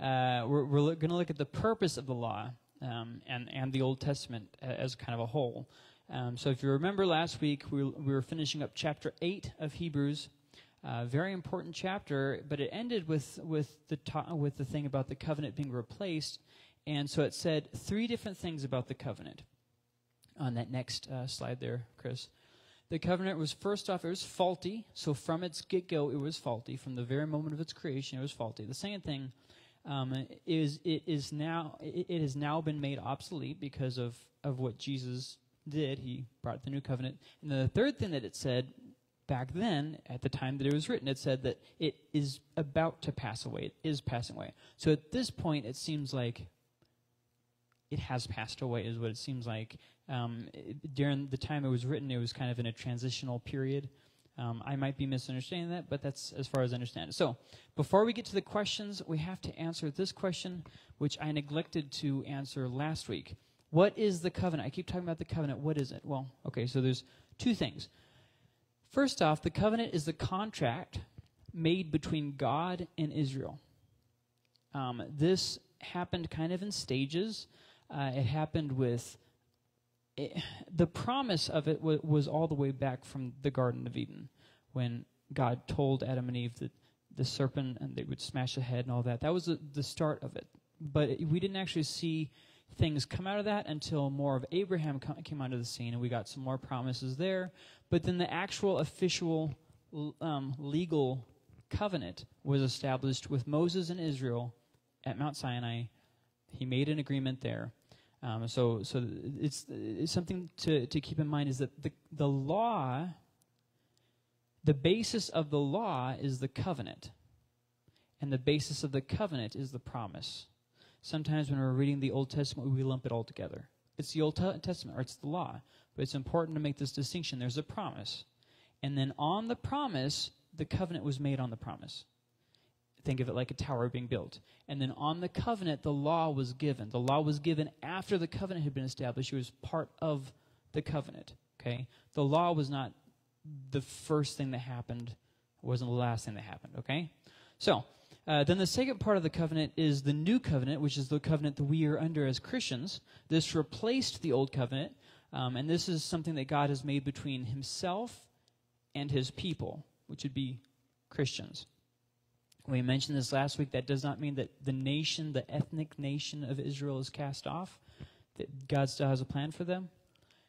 uh, we're, we're going to look at the purpose of the law um, and, and the Old Testament as kind of a whole. Um, so if you remember last week, we, we were finishing up chapter 8 of Hebrews. Uh, very important chapter, but it ended with, with, the ta- with the thing about the covenant being replaced. And so it said three different things about the covenant. On that next uh, slide there, Chris. The covenant was first off, it was faulty. So from its get go, it was faulty. From the very moment of its creation, it was faulty. The second thing um, is it is now it, has now been made obsolete because of of what Jesus did. He brought the new covenant. And the third thing that it said back then, at the time that it was written, it said that it is about to pass away. It is passing away. So at this point, it seems like it has passed away, is what it seems like. Um, during the time it was written, it was kind of in a transitional period. Um, I might be misunderstanding that, but that's as far as I understand it. So, before we get to the questions, we have to answer this question, which I neglected to answer last week. What is the covenant? I keep talking about the covenant. What is it? Well, okay, so there's two things. First off, the covenant is the contract made between God and Israel. Um, this happened kind of in stages. Uh, it happened with it, the promise of it w- was all the way back from the Garden of Eden when God told Adam and Eve that the serpent and they would smash the head and all that. That was the, the start of it. But it, we didn't actually see things come out of that until more of Abraham came onto the scene and we got some more promises there. But then the actual official um, legal covenant was established with Moses and Israel at Mount Sinai. He made an agreement there. Um, so, so it's, it's something to, to keep in mind is that the, the law, the basis of the law is the covenant. And the basis of the covenant is the promise. Sometimes when we're reading the Old Testament, we lump it all together. It's the Old Testament, or it's the law. But it's important to make this distinction. There's a promise. And then on the promise, the covenant was made on the promise. Think of it like a tower being built. And then on the covenant, the law was given. The law was given after the covenant had been established. It was part of the covenant. Okay? The law was not the first thing that happened, it wasn't the last thing that happened. Okay? So, uh, then the second part of the covenant is the new covenant, which is the covenant that we are under as Christians. This replaced the old covenant, um, and this is something that God has made between himself and his people, which would be Christians. We mentioned this last week. That does not mean that the nation, the ethnic nation of Israel, is cast off, that God still has a plan for them.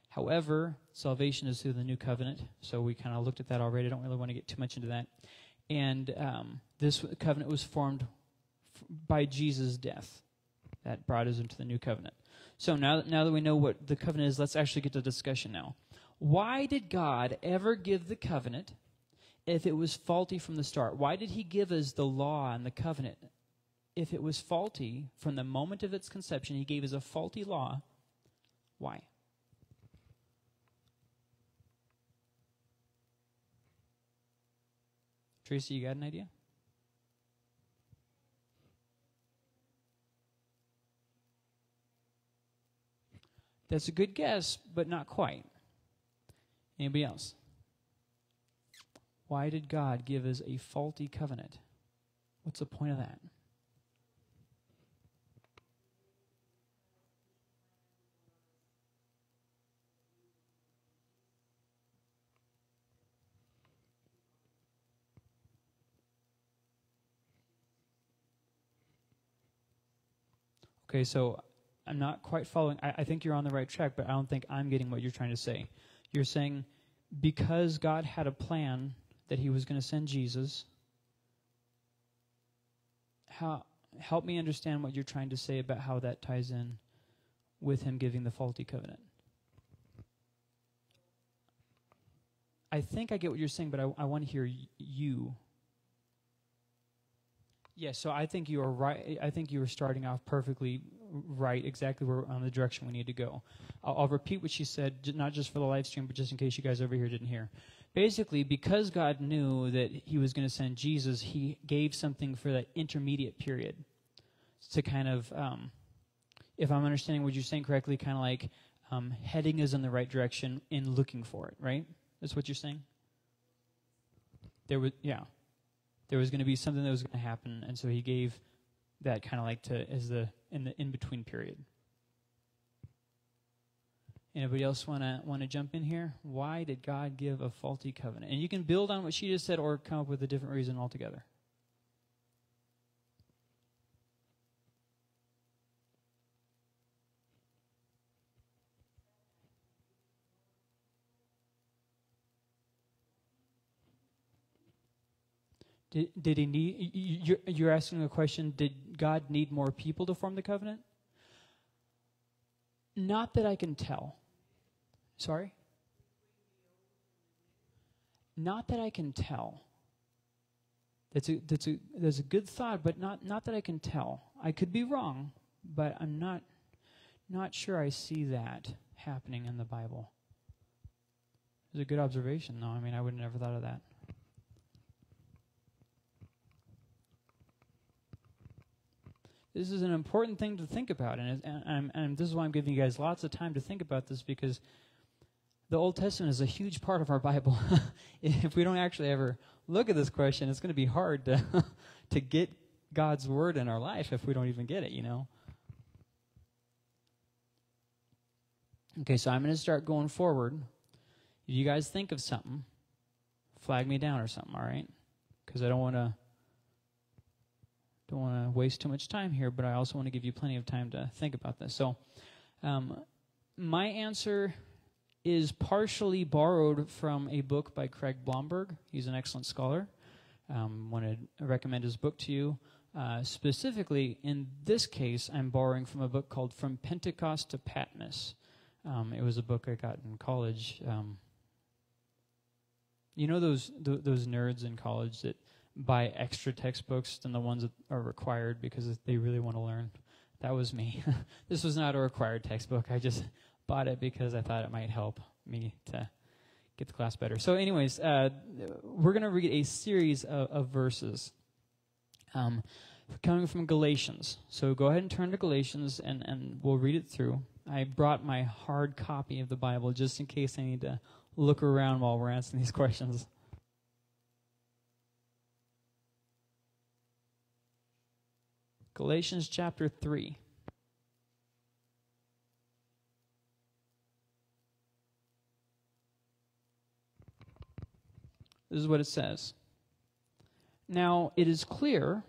However, salvation is through the new covenant, so we kind of looked at that already. I don't really want to get too much into that. And um, this covenant was formed f- by Jesus' death. That brought us into the new covenant. So now that, now that we know what the covenant is, let's actually get to discussion now. Why did God ever give the covenant if it was faulty from the start? Why did he give us the law and the covenant if it was faulty from the moment of its conception? He gave us a faulty law. Why? Tracy, you got an idea? That's a good guess, but not quite. Anybody else? Why did God give us a faulty covenant? What's the point of that? Okay, so I'm not quite following. I, I, think you're on the right track, but I don't think I'm getting what you're trying to say. You're saying because God had a plan that he was going to send Jesus. How help me understand what you're trying to say about how that ties in with him giving the faulty covenant. I think I get what you're saying, but I, I want to hear y- you. Yes, yeah, so I think you are right. I think you are starting off perfectly right, exactly where on the direction we need to go. I'll, I'll repeat what she said, not just for the live stream, but just in case you guys over here didn't hear basically, because God knew that He was going to send Jesus, He gave something for that intermediate period to kind of, um, if I'm understanding what you're saying correctly, kind of like um, heading us in the right direction in looking for it, right? That's what you're saying. There was, yeah, there was going to be something that was going to happen, and so He gave that kind of like to as the in the in between period. Anybody else want to want to jump in here? Why did God give a faulty covenant? And you can build on what she just said, or come up with a different reason altogether. Did, did he need, you're, you're asking a question, did God need more people to form the covenant? Not that I can tell. Sorry? Not that I can tell. That's a, that's a, that's a good thought, but not, not that I can tell. I could be wrong, but I'm not, not sure I see that happening in the Bible. It's a good observation, though. I mean, I would have never thought of that. this is an important thing to think about, and, and, and, this is why I'm giving you guys lots of time to think about this because the Old Testament is a huge part of our Bible. if we don't actually ever look at this question, it's going to be hard to to get God's word in our life if we don't even get it. You know. Okay, so I'm going to start going forward. If you guys think of something, flag me down or something. All right, because I don't want to don't want to waste too much time here, but I also want to give you plenty of time to think about this. So, um, my answer is partially borrowed from a book by Craig Blomberg. He's an excellent scholar. Um, want to recommend his book to you. Uh, specifically, in this case, I'm borrowing from a book called From Pentecost to Patmos. Um, it was a book I got in college. Um, you know those th- those nerds in college that buy extra textbooks than the ones that are required because they really want to learn. That was me. this was not a required textbook. I just bought it because I thought it might help me to get the class better. So, anyways, uh, we're going to read a series of, of verses um, coming from Galatians. So, go ahead and turn to Galatians and, and we'll read it through. I brought my hard copy of the Bible just in case I need to look around while we're answering these questions. Galatians chapter 3. This is what it says. Now, it is clear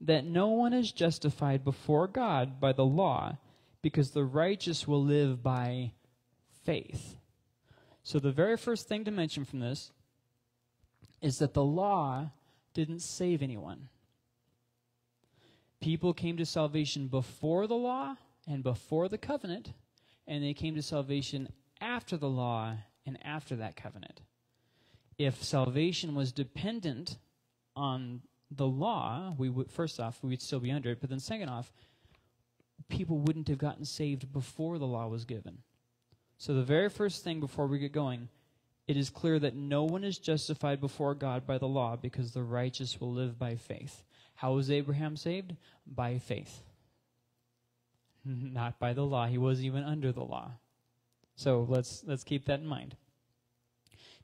that no one is justified before God by the law because the righteous will live by faith. So, the very first thing to mention from this is that the law didn't save anyone. People came to salvation before the law and before the covenant, and they came to salvation after the law and after that covenant. If salvation was dependent on the law, we would first off we would still be under it, but then second off, people wouldn't have gotten saved before the law was given. So the very first thing before we get going, it is clear that no one is justified before God by the law because the righteous will live by faith. How was Abraham saved? By faith. Not by the law. He wasn't even under the law. So let's let's keep that in mind.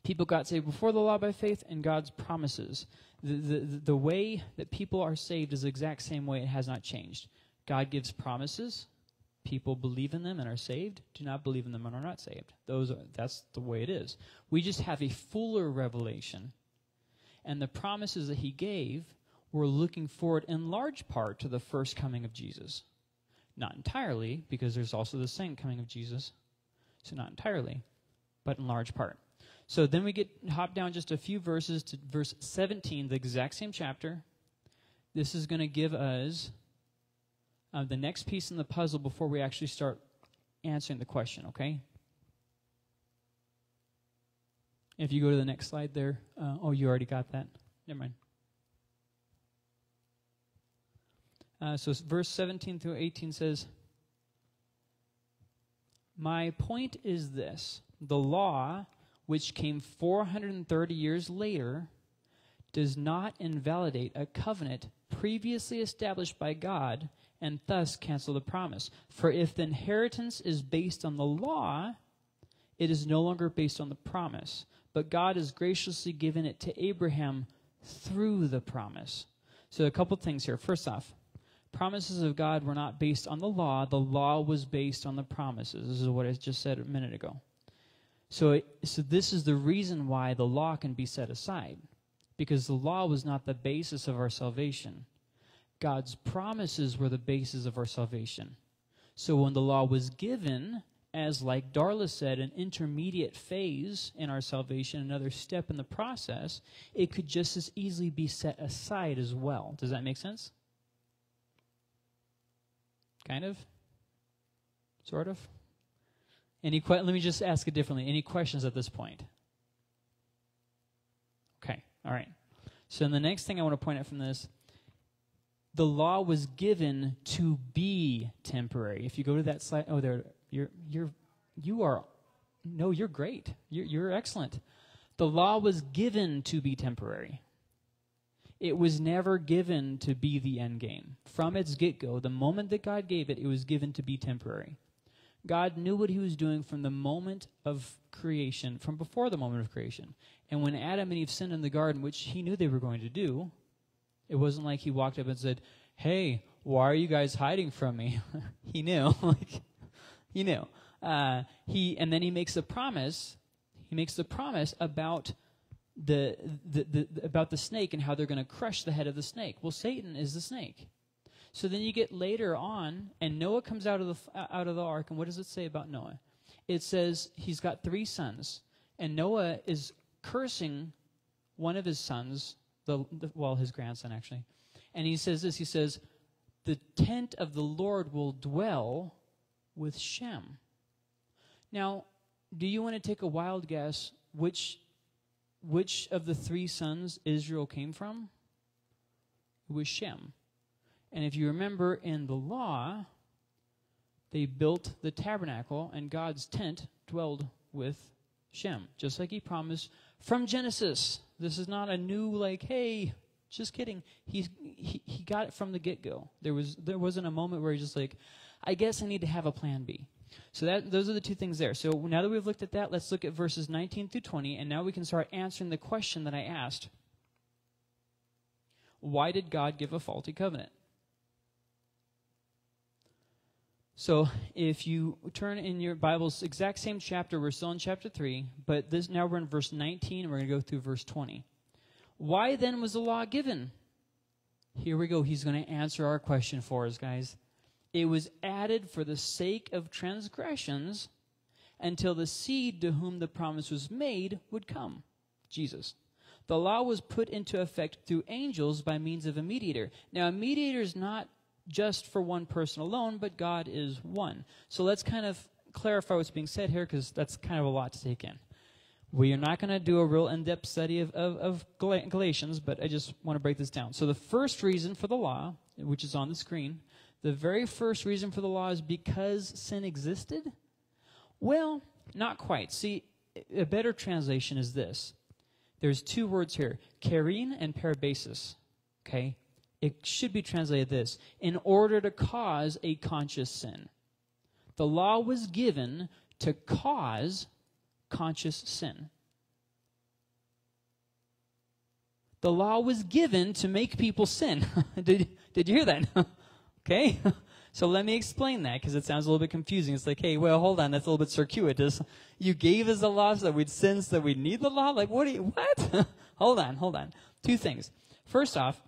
People got saved before the law by faith and God's promises. The, the, the way that people are saved is the exact same way it has not changed. God gives promises. People believe in them and are saved. Do not believe in them and are not saved. Those are, that's the way it is. We just have a fuller revelation. And the promises that he gave we're looking forward in large part to the first coming of Jesus. Not entirely, because there's also the second coming of Jesus. So not entirely, but in large part. So then we get hop down just a few verses to verse 17, the exact same chapter. This is going to give us uh, the next piece in the puzzle before we actually start answering the question, okay? If you go to the next slide there. Uh, oh, you already got that. Never mind. Uh, so verse 17 through 18 says, My point is this the law, which came 430 years later, does not invalidate a covenant previously established by God and thus cancel the promise. For if the inheritance is based on the law, it is no longer based on the promise, but God has graciously given it to Abraham through the promise. So, a couple things here. First off, promises of God were not based on the law. The law was based on the promises. This is what I just said a minute ago. So, so this is the reason why the law can be set aside, because the law was not the basis of our salvation. God's promises were the basis of our salvation. So when the law was given, as like Darla said, an intermediate phase in our salvation, another step in the process, it could just as easily be set aside as well. Does that make sense? Kind of? Sort of? Any que- let me just ask it differently. Any questions at this point? Okay, all right. So, the next thing I want to point out from this the law was given to be temporary. If you go to that slide, oh, there, you're, you're, you are, no, you're great. You're, you're excellent. The law was given to be temporary. It was never given to be the end game. From its get go, the moment that God gave it, it was given to be temporary. God knew what he was doing from the moment of creation, from before the moment of creation. And when Adam and Eve sinned in the garden, which he knew they were going to do, it wasn't like he walked up and said, Hey, why are you guys hiding from me? he knew. like, he knew. Uh, he, and then he makes a promise. He makes the promise about the, the, the, about the snake and how they're going to crush the head of the snake. Well, Satan is the snake. So then you get later on, and Noah comes out of the uh, out of the ark, and what does it say about Noah? It says he's got three sons, and Noah is cursing one of his sons the, the, well, his grandson actually. And he says this he says, The tent of the Lord will dwell with Shem. Now, do you want to take a wild guess which, which of the three sons Israel came from? It was Shem. And if you remember in the law, they built the tabernacle, and God's tent dwelled with Shem, just like he promised from Genesis. This is not a new like, hey, just kidding. He's, he he got it from the get go. There was there wasn't a moment where he's just like, I guess I need to have a plan B. So that those are the two things there. So now that we've looked at that, let's look at verses 19 through 20, and now we can start answering the question that I asked. Why did God give a faulty covenant? So if you turn in your Bible's exact same chapter, we're still in chapter 3, but this now we're in verse 19 and we're going to go through verse 20. Why then was the law given? Here we go. He's going to answer our question for us, guys. It was added for the sake of transgressions until the seed to whom the promise was made would come Jesus. The law was put into effect through angels by means of a mediator. Now, a mediator is not just for one person alone, but God is one. So let's kind of clarify what's being said here because that's kind of a lot to take in. We are not going to do a real in depth study of, of, of, Galatians, but I just want to break this down. So, the first reason for the law, which is on the screen, the very first reason for the law is because sin existed? Well, not quite. See, a better translation is this there's two words here, charin and parabasis. Okay? It should be translated this in order to cause a conscious sin. The law was given to cause conscious sin. The law was given to make people sin. did, did you hear that? okay? So let me explain that because it sounds a little bit confusing. It's like, hey, well, hold on, that's a little bit circuitous. You gave us the law so that we'd sin so that we need the law? Like, what you, what? hold on, hold on. Two things. First off,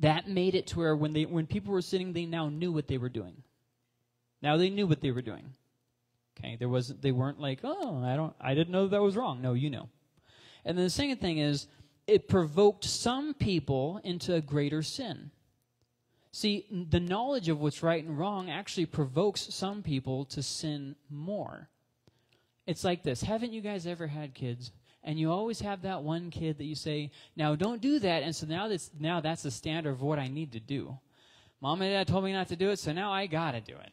that made it to where when they when people were sitting, they now knew what they were doing. Now they knew what they were doing. Okay, there was they weren't like, oh, I don't, I didn't know that was wrong. No, you know. And then the second thing is, it provoked some people into a greater sin. See, the knowledge of what's right and wrong actually provokes some people to sin more. It's like this. Haven't you guys ever had kids and you always have that one kid that you say, "Now don't do that." And so now that's now that's the standard of what I need to do. Mom and Dad told me not to do it, so now I gotta do it.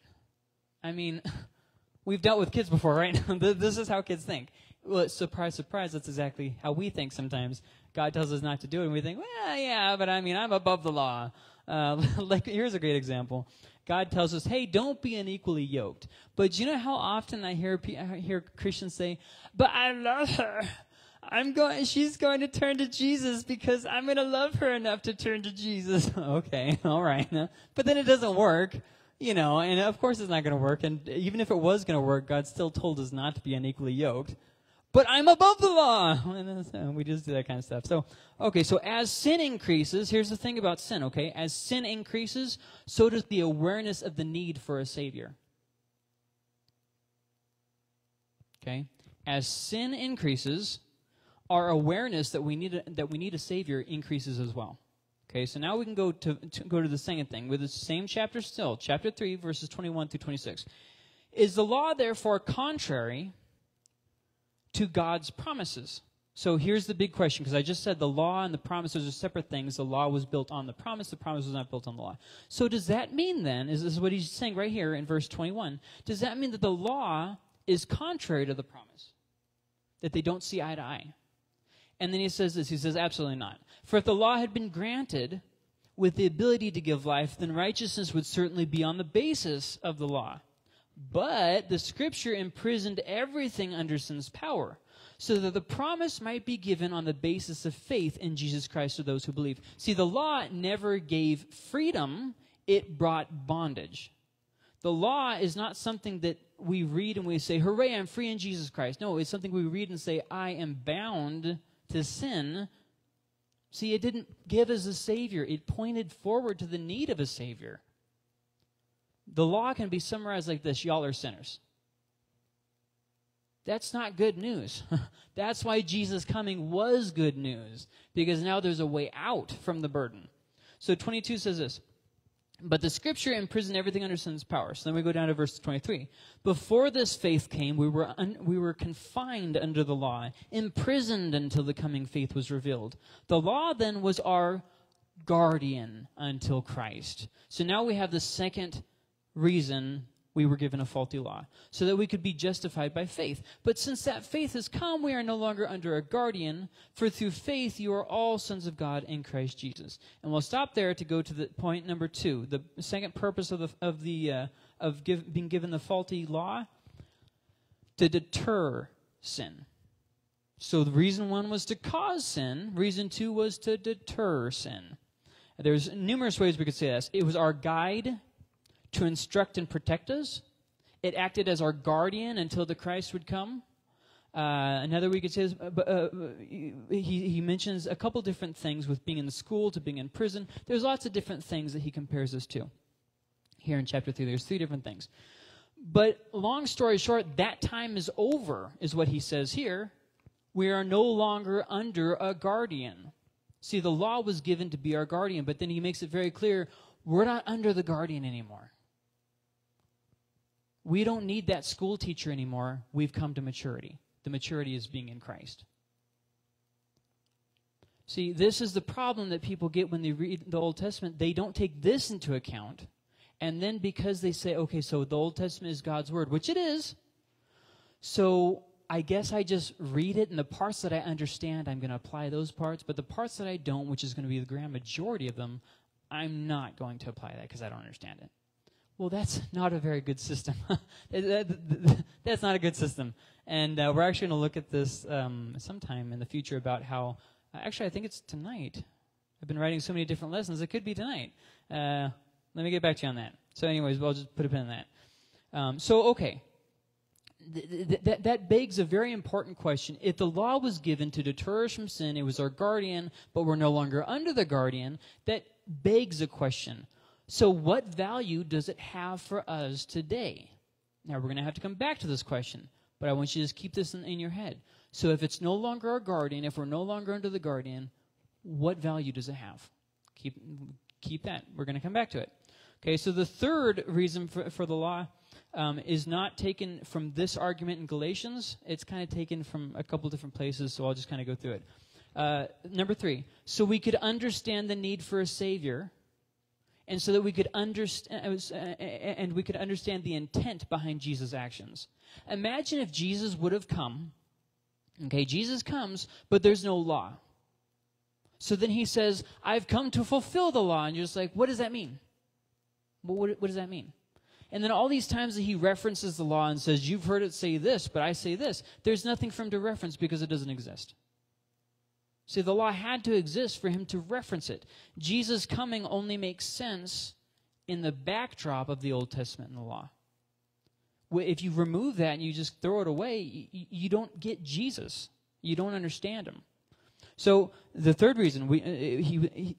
I mean, we've dealt with kids before, right? this is how kids think. Well, surprise, surprise, that's exactly how we think sometimes. God tells us not to do it, and we think, well, yeah, but I mean, I'm above the law. Uh, like, here's a great example. God tells us, hey, don't be unequally yoked. But you know how often I hear, I hear Christians say, but I love her. I'm going, she's going to turn to Jesus because I'm going to love her enough to turn to Jesus. okay, all right. But then it doesn't work, you know, and of course it's not going to work. And even if it was going to work, God still told us not to be unequally yoked. But I'm above the law. And uh, we just do that kind of stuff. So, okay, so as sin increases, here's the thing about sin, okay? As sin increases, so does the awareness of the need for a Savior. Okay? As sin increases, our awareness that we need a, that we need a savior increases as well. Okay, so now we can go to, to go to the second thing with the same chapter still, chapter 3 verses 21 through 26. Is the law therefore contrary to God's promises? So here's the big question because I just said the law and the promises are separate things. The law was built on the promise, the promise was not built on the law. So does that mean then, is this what he's saying right here in verse 21? Does that mean that the law is contrary to the promise? That they don't see eye to eye? And then he says this he says, absolutely not. For if the law had been granted with the ability to give life, then righteousness would certainly be on the basis of the law. But the scripture imprisoned everything under sin's power, so that the promise might be given on the basis of faith in Jesus Christ to those who believe. See, the law never gave freedom, it brought bondage. The law is not something that we read and we say, Hooray, I'm free in Jesus Christ. No, it's something we read and say, I am bound to sin. See, it didn't give us a Savior, it pointed forward to the need of a Savior. The law can be summarized like this y'all are sinners. That's not good news. That's why Jesus coming was good news, because now there's a way out from the burden. So 22 says this but the scripture imprisoned everything under sin's power. So then we go down to verse 23. Before this faith came, we were, un- we were confined under the law, imprisoned until the coming faith was revealed. The law then was our guardian until Christ. So now we have the second reason we were given a faulty law, so that we could be justified by faith. But since that faith has come, we are no longer under a guardian, for through faith you are all sons of God in Christ Jesus. And we'll stop there to go to the point number two, the second purpose of the of the uh, of give, being given the faulty law, to deter sin. So the reason one was to cause sin, reason two was to deter sin. There's numerous ways we could say this. It was our guide to instruct and protect us. It acted as our guardian until the Christ would come. Uh, another we could say is, uh, uh, he, he mentions a couple different things with being in the school to being in prison. There's lots of different things that he compares us to. Here in chapter 3, there's three different things. But long story short, that time is over, is what he says here. We are no longer under a guardian. See, the law was given to be our guardian, but then he makes it very clear we're not under the guardian anymore. We don't need that school teacher anymore. We've come to maturity. The maturity is being in Christ. See, this is the problem that people get when they read the Old Testament. They don't take this into account. And then because they say, okay, so the Old Testament is God's Word, which it is, so I guess I just read it, and the parts that I understand, I'm going to apply those parts. But the parts that I don't, which is going to be the grand majority of them, I'm not going to apply that because I don't understand it. Well, that's not a very good system. that's not a good system. And uh, we're actually going to look at this um, sometime in the future about how, uh, actually, I think it's tonight. I've been writing so many different lessons, it could be tonight. Uh, let me get back to you on that. So, anyways, I'll just put a pin in that. Um, so, okay. Th- th- that, that begs a very important question. If the law was given to deter us from sin, it was our guardian, but we're no longer under the guardian, that begs a question so, what value does it have for us today? Now, we're going to have to come back to this question, but I want you to just keep this in, in, your head. So, if it's no longer our guardian, if we're no longer under the guardian, what value does it have? Keep, keep that. We're going to come back to it. Okay, so the third reason for, for the law um, is not taken from this argument in Galatians. It's kind of taken from a couple different places, so I'll just kind of go through it. Uh, number three, so we could understand the need for a Savior and so that we could understand uh, uh, and we could understand the intent behind Jesus' actions. Imagine if Jesus would have come. Okay, Jesus comes, but there's no law. So then he says, I've come to fulfill the law. And you're just like, what does that mean? What, what does that mean? And then all these times that he references the law and says, You've heard it say this, but I say this, there's nothing for him to reference because it doesn't exist. See, the law had to exist for him to reference it. Jesus' coming only makes sense in the backdrop of the Old Testament and the law. If you remove that and you just throw it away, you don't get Jesus. You don't understand him. So the third reason we, uh, he, he,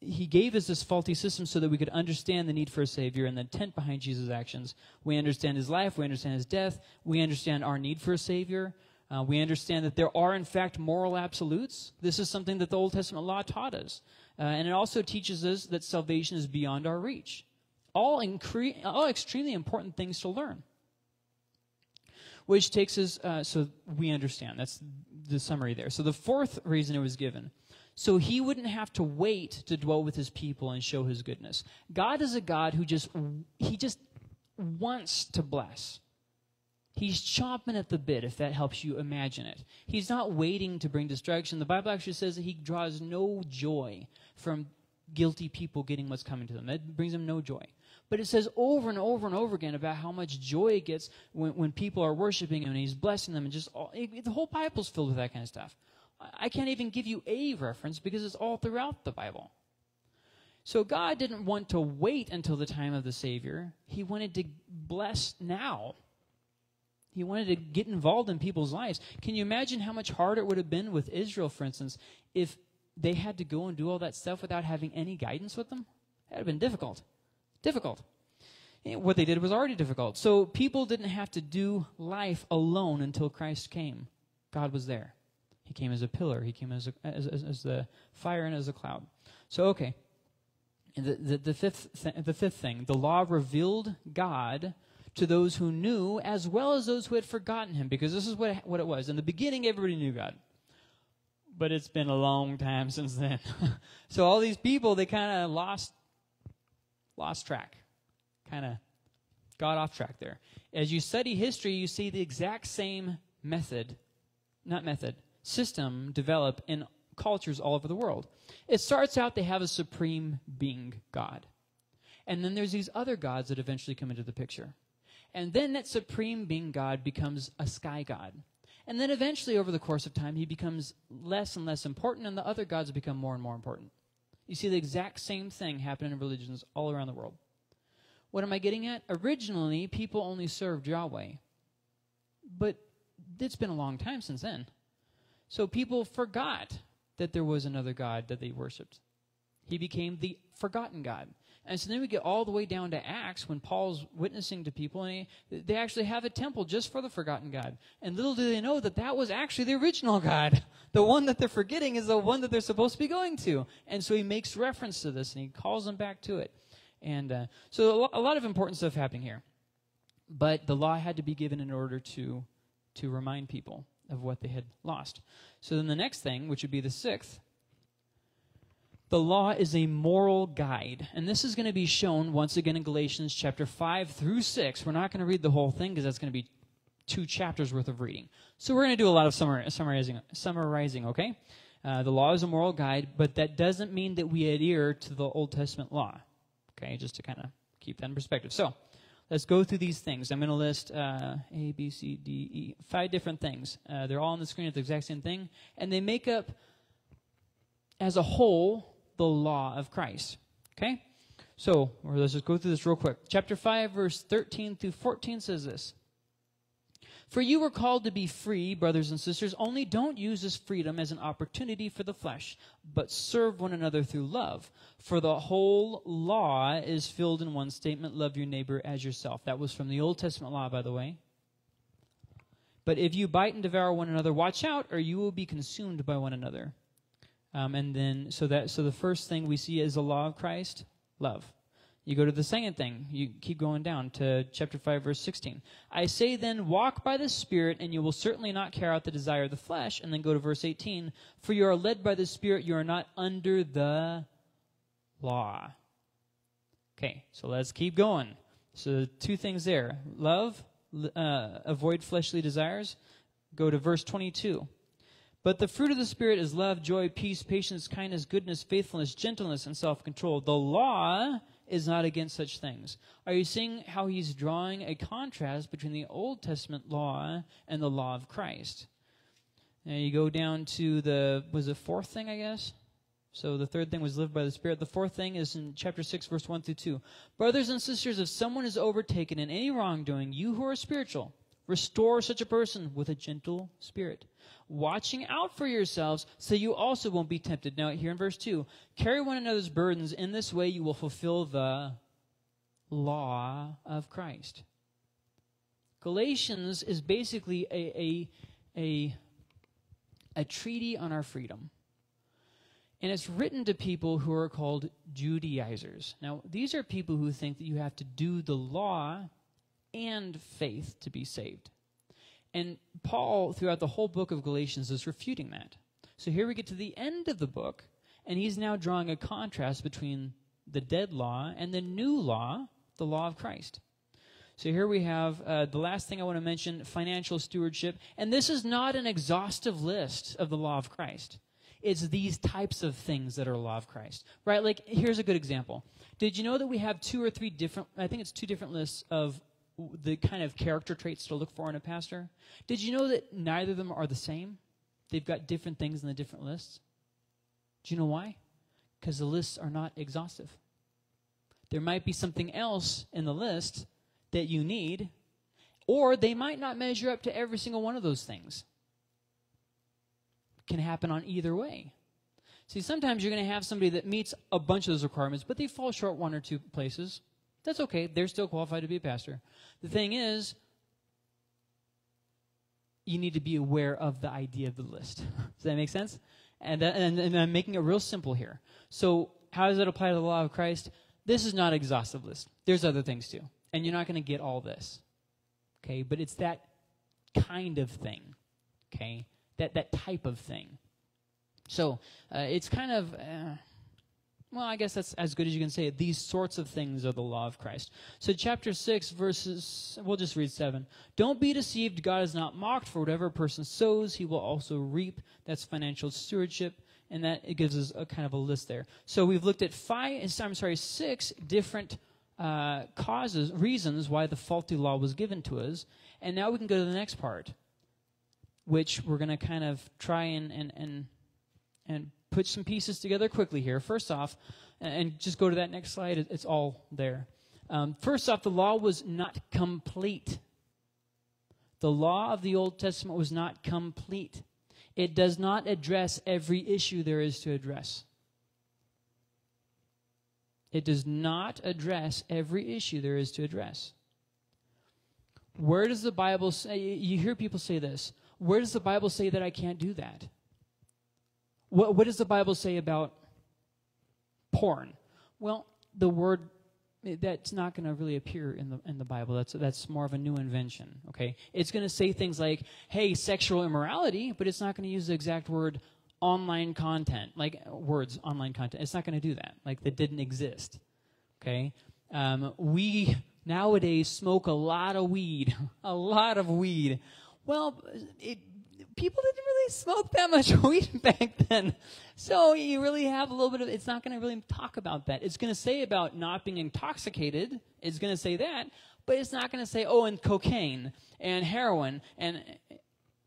he gave us this faulty system so that we could understand the need for a Savior and the intent behind Jesus' actions. We understand his life, we understand his death, we understand our need for a Savior. Uh, we understand that there are, in fact, moral absolutes. This is something that the Old Testament law taught us. Uh, and it also teaches us that salvation is beyond our reach. All, incre- all extremely important things to learn. Which takes us, uh, so we understand. That's the summary there. So the fourth reason it was given so he wouldn't have to wait to dwell with his people and show his goodness. God is a God who just he just wants to bless. He's chomping at the bit, if that helps you imagine it. He's not waiting to bring destruction. The Bible actually says that he draws no joy from guilty people getting what's coming to them. That brings him no joy. But it says over and over and over again about how much joy it gets when, when people are worshiping him and he's blessing them and just all, it, the whole Bible's filled with that kind of stuff. I can't even give you a reference because it's all throughout the Bible. So God didn't want to wait until the time of the Savior. He wanted to bless now. He wanted to get involved in people's lives. Can you imagine how much harder it would have been with Israel, for instance, if they had to go and do all that stuff without having any guidance with them? That would have been difficult. Difficult. Eh, what they did was already difficult. So people didn't have to do life alone until Christ came. God was there. He came as a pillar. He came as, a, as, as, as the fire and as a cloud. So, okay. The, the, the, fifth th- the fifth thing, the law revealed God to those who knew as well as those who had forgotten him, because this is what, what it was. In the beginning, everybody knew God. But it's been a long time since then. so all these people, they kind of lost, lost track. Kind of got off track there. As you study history, you see the exact same method, not method, system develop in cultures all over the world. It starts out they have a supreme being God. And then there's these other gods that eventually come into the picture. And then that supreme being God becomes a sky god. And then eventually, over the course of time, he becomes less and less important, and the other gods become more and more important. You see the exact same thing happen in religions all around the world. What am I getting at? Originally, people only served Yahweh. But it's been a long time since then. So people forgot that there was another God that they worshiped. He became the forgotten God. And so then we get all the way down to Acts when Paul's witnessing to people, and he, they actually have a temple just for the forgotten God. And little do they know that that was actually the original God. The one that they're forgetting is the one that they're supposed to be going to. And so he makes reference to this, and he calls them back to it. And uh, so a, lo- a lot of important stuff happening here. But the law had to be given in order to to remind people of what they had lost. So then the next thing, which would be the sixth, the law is a moral guide. And this is going to be shown once again in Galatians chapter 5 through 6. We're not going to read the whole thing because that's going to be two chapters worth of reading. So we're going to do a lot of summar- summarizing, summarizing, okay? Uh, the law is a moral guide, but that doesn't mean that we adhere to the Old Testament law. Okay, just to kind of keep that in perspective. So, Let's go through these things. I'm going to list uh, A, B, C, D, E, five different things. Uh, they're all on the screen at the exact same thing, and they make up, as a whole, the law of Christ. Okay? So, let's just go through this real quick. Chapter 5, verse 13 through 14 says this for you were called to be free, brothers and sisters, only don't use this freedom as an opportunity for the flesh, but serve one another through love. For the whole law is filled in one statement love your neighbor as yourself. That was from the Old Testament law, by the way. But if you bite and devour one another, watch out, or you will be consumed by one another. Um, and then, so that, so the first thing we see is the law of Christ, love. You go to the second thing. You keep going down to chapter 5, verse 16. I say then, walk by the Spirit, and you will certainly not carry out the desire of the flesh. And then go to verse 18. For you are led by the Spirit, you are not under the law. Okay, so let's keep going. So, two things there love, uh, avoid fleshly desires. Go to verse 22. But the fruit of the Spirit is love, joy, peace, patience, kindness, goodness, faithfulness, gentleness, and self control. The law is not against such things. Are you seeing how he's drawing a contrast between the Old Testament law and the law of Christ? Now you go down to the, was the fourth thing, I guess? So the third thing was lived by the Spirit. The fourth thing is in chapter 6, verse 1 through 2. Brothers and sisters, if someone is overtaken in any wrongdoing, you who are spiritual, restore such a person with a gentle spirit, watching out for yourselves so you also won't be tempted. Now, here in verse 2, carry one another's burdens. In this way, you will fulfill the law of Christ. Galatians is basically a, a, a, a treaty on our freedom. And it's written to people who are called Judaizers. Now, these are people who think that you have to do the law and faith to be saved. And Paul, throughout the whole book of Galatians, is refuting that. So here we get to the end of the book, and he's now drawing a contrast between the dead law and the new law, the law of Christ. So here we have uh, the last thing I want to mention financial stewardship. And this is not an exhaustive list of the law of Christ it's these types of things that are law of Christ, right? Like, here's a good example. Did you know that we have two or three different, I think it's two different lists of the kind of character traits to look for in a pastor? Did you know that neither of them are the same? They've got different things in the different lists. Do you know why? Because the lists are not exhaustive. There might be something else in the list that you need, or they might not measure up to every single one of those things can happen on either way. See, sometimes you're going to have somebody that meets a bunch of those requirements, but they fall short one or two places. That's okay. They're still qualified to be a pastor. The thing is, you need to be aware of the idea of the list. Does that make sense? And, that, and, and I'm making it real simple here. So, how does it apply to the law of Christ? This is not exhaustive list. There's other things too. And you're not going to get all this. Okay? But it's that kind of thing. Okay? that, that type of thing. So uh, it's kind of, uh, well, I guess that's as good as you can say it. These sorts of things are the law of Christ. So, chapter 6, verses, we'll just read 7. Don't be deceived. God is not mocked. For whatever a person sows, he will also reap. That's financial stewardship. And that it gives us a kind of a list there. So, we've looked at five, I'm sorry, six different uh, causes, reasons why the faulty law was given to us. And now we can go to the next part which we're going to kind of try and, and, and, and put some pieces together quickly here. First off, and just go to that next slide, it's all there. Um, first off, the law was not complete. The law of the Old Testament was not complete. It does not address every issue there is to address. It does not address every issue there is to address. Where does the Bible say? You hear people say this where does the Bible say that I can't do that? What, what does the Bible say about porn? Well, the word that's not going to really appear in the in the Bible. That's that's more of a new invention. Okay, it's going to say things like, "Hey, sexual immorality," but it's not going to use the exact word online content, like words online content. It's not going to do that. Like that didn't exist. Okay, um, we nowadays smoke a lot of weed, a lot of weed. Well, it, people didn't really smoke that much weed back then. So you really have a little bit of, it's not going to really talk about that. It's going to say about not being intoxicated. It's going to say that, but it's not going to say, oh, and cocaine and heroin. And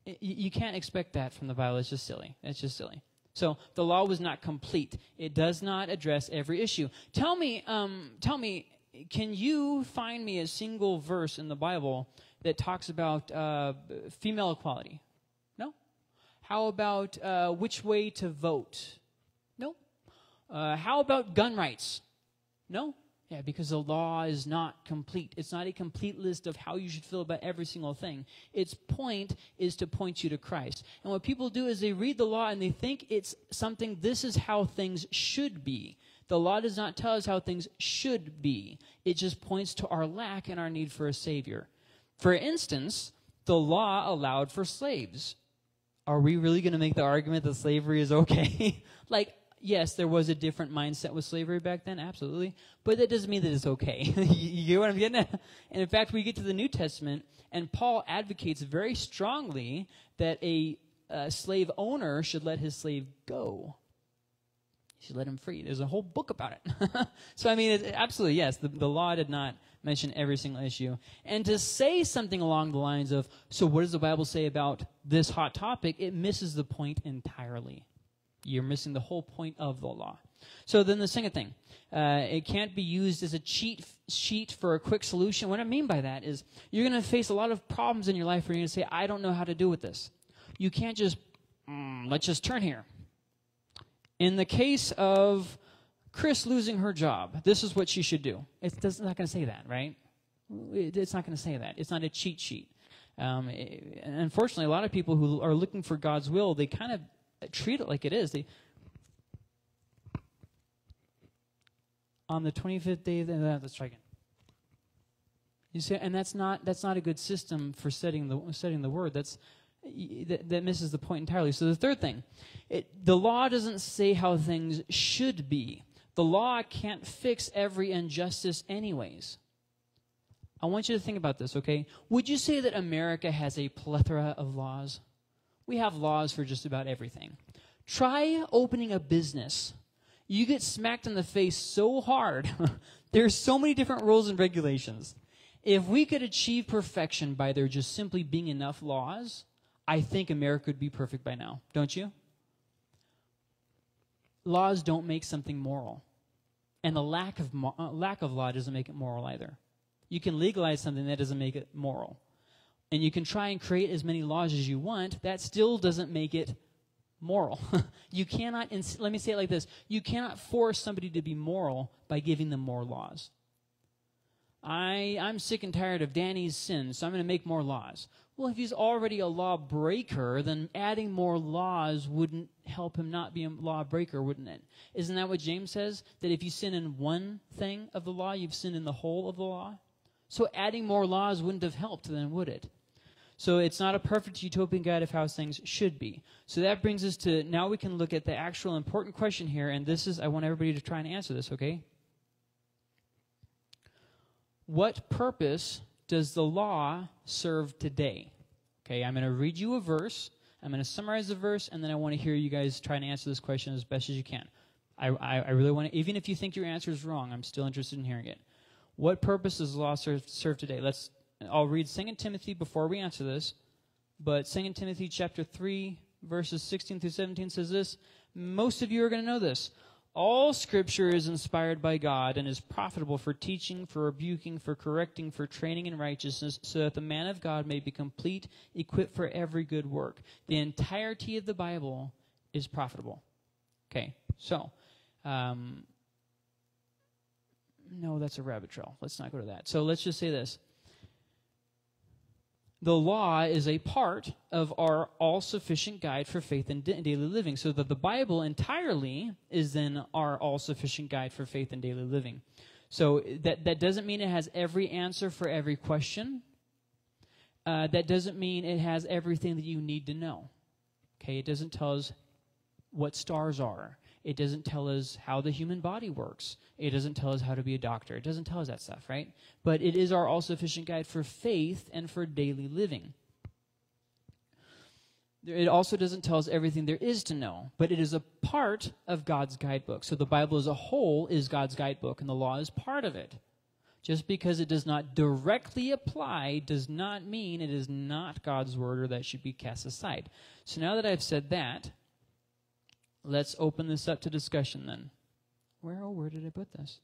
it, you can't expect that from the Bible. It's just silly. It's just silly. So the law was not complete. It does not address every issue. Tell me, um, tell me, can you find me a single verse in the Bible that talks about uh, female equality? How about uh, which way to vote? No. Uh, how about gun rights? No. Yeah, because the law is not complete. It's not a complete list of how you should feel about every single thing. Its point is to point you to Christ. And what people do is they read the law and they think it's something, this is how things should be. The law does not tell us how things should be, it just points to our lack and our need for a Savior. For instance, the law allowed for slaves. Are we really going to make the argument that slavery is okay? like, yes, there was a different mindset with slavery back then, absolutely. But that doesn't mean that it's okay. you get what I'm getting at? And in fact, we get to the New Testament, and Paul advocates very strongly that a, a slave owner should let his slave go. He should let him free. There's a whole book about it. so, I mean, it, absolutely, yes, the, the law did not mention every single issue. And to say something along the lines of, so what does the Bible say about this hot topic? It misses the point entirely. You're missing the whole point of the law. So then the second thing, uh, it can't be used as a cheat sheet for a quick solution. What I mean by that is you're going to face a lot of problems in your life where you're going to say, I don't know how to do with this. You can't just, mm, let's just turn here. In the case of Chris losing her job, this is what she should do. It's, it's not going to say that, right? It's not going to say that. It's not a cheat sheet. Um, it, unfortunately, a lot of people who are looking for God's will, they kind of treat it like it is. They, on the 25th day, uh, let's try again. You see, and that's not that's not a good system for setting the setting the word. That's that, that misses the point entirely. So the third thing, it, the law doesn't say how things should be. The law can't fix every injustice, anyways. I want you to think about this, okay? Would you say that America has a plethora of laws? We have laws for just about everything. Try opening a business. You get smacked in the face so hard. There's so many different rules and regulations. If we could achieve perfection by there just simply being enough laws, I think America would be perfect by now, don't you? Laws don't make something moral. And the lack of, uh, lack of law doesn't make it moral either. You can legalize something that doesn't make it moral. And you can try and create as many laws as you want, that still doesn't make it moral. you cannot, let me say it like this you cannot force somebody to be moral by giving them more laws. I, I'm sick and tired of Danny's sins, so I'm going to make more laws. Well, if he's already a lawbreaker, then adding more laws wouldn't help him not be a lawbreaker, wouldn't it? Isn't that what James says? That if you sin in one thing of the law, you've sinned in the whole of the law? So adding more laws wouldn't have helped, then, would it? So it's not a perfect utopian guide of how things should be. So that brings us to now we can look at the actual important question here, and this is, I want everybody to try and answer this, okay? What purpose does the law serve today? Okay, I'm going to read you a verse. I'm going to summarize the verse, and then I want to hear you guys try and answer this question as best as you can. I, I, I really want to, even if you think your answer is wrong, I'm still interested in hearing it. What purpose does the law serve, serve today? Let's. I'll read 2 Timothy before we answer this, but 2 Timothy chapter 3, verses 16 through 17 says this. Most of you are going to know this. All scripture is inspired by God and is profitable for teaching, for rebuking, for correcting, for training in righteousness, so that the man of God may be complete, equipped for every good work. The entirety of the Bible is profitable. Okay, so, um, no, that's a rabbit trail. Let's not go to that. So let's just say this the law is a part of our all sufficient guide for faith and daily living. So that the Bible entirely is then our all sufficient guide for faith and daily living. So that, that doesn't mean it has every answer for every question. Uh, that doesn't mean it has everything that you need to know. Okay, it doesn't tell us what stars are. It doesn't tell us how the human body works. It doesn't tell us how to be a doctor. It doesn't tell us that stuff, right? But it is our all sufficient guide for faith and for daily living. It also doesn't tell us everything there is to know, but it is a part of God's guidebook. So the Bible as a whole is God's guidebook, and the law is part of it. Just because it does not directly apply does not mean it is not God's word or that should be cast aside. So now that I've said that, Let's open this up to discussion then. Where, oh, where did I put this?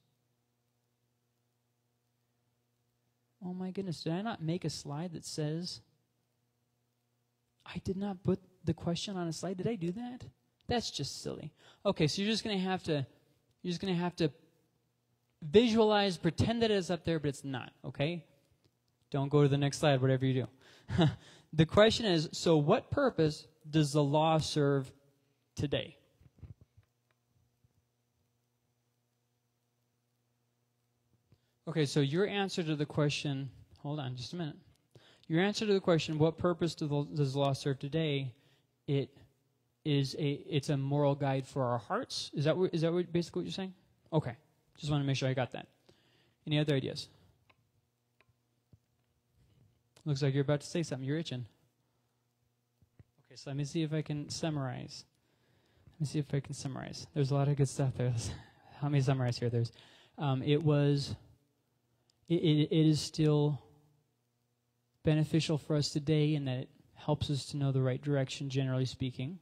Oh my goodness, did I not make a slide that says, I did not put the question on a slide? Did I do that? That's just silly. Okay, so you're just going to have to, you're just going to have to visualize, pretend that it's up there, but it's not, okay? Don't go to the next slide, whatever you do. the question is so, what purpose does the law serve today? Okay, so your answer to the question, hold on just a minute. Your answer to the question, what purpose does the law serve today? It is a it's a moral guide for our hearts. Is that what, is that what, basically what you're saying? Okay, just want to make sure I got that. Any other ideas? Looks like you're about to say something. You're itching. Okay, so let me see if I can summarize. Let me see if I can summarize. There's a lot of good stuff there. How many summarize here? There's, um, it was it, it, it is still beneficial for us today in that it helps us to know the right direction, generally speaking,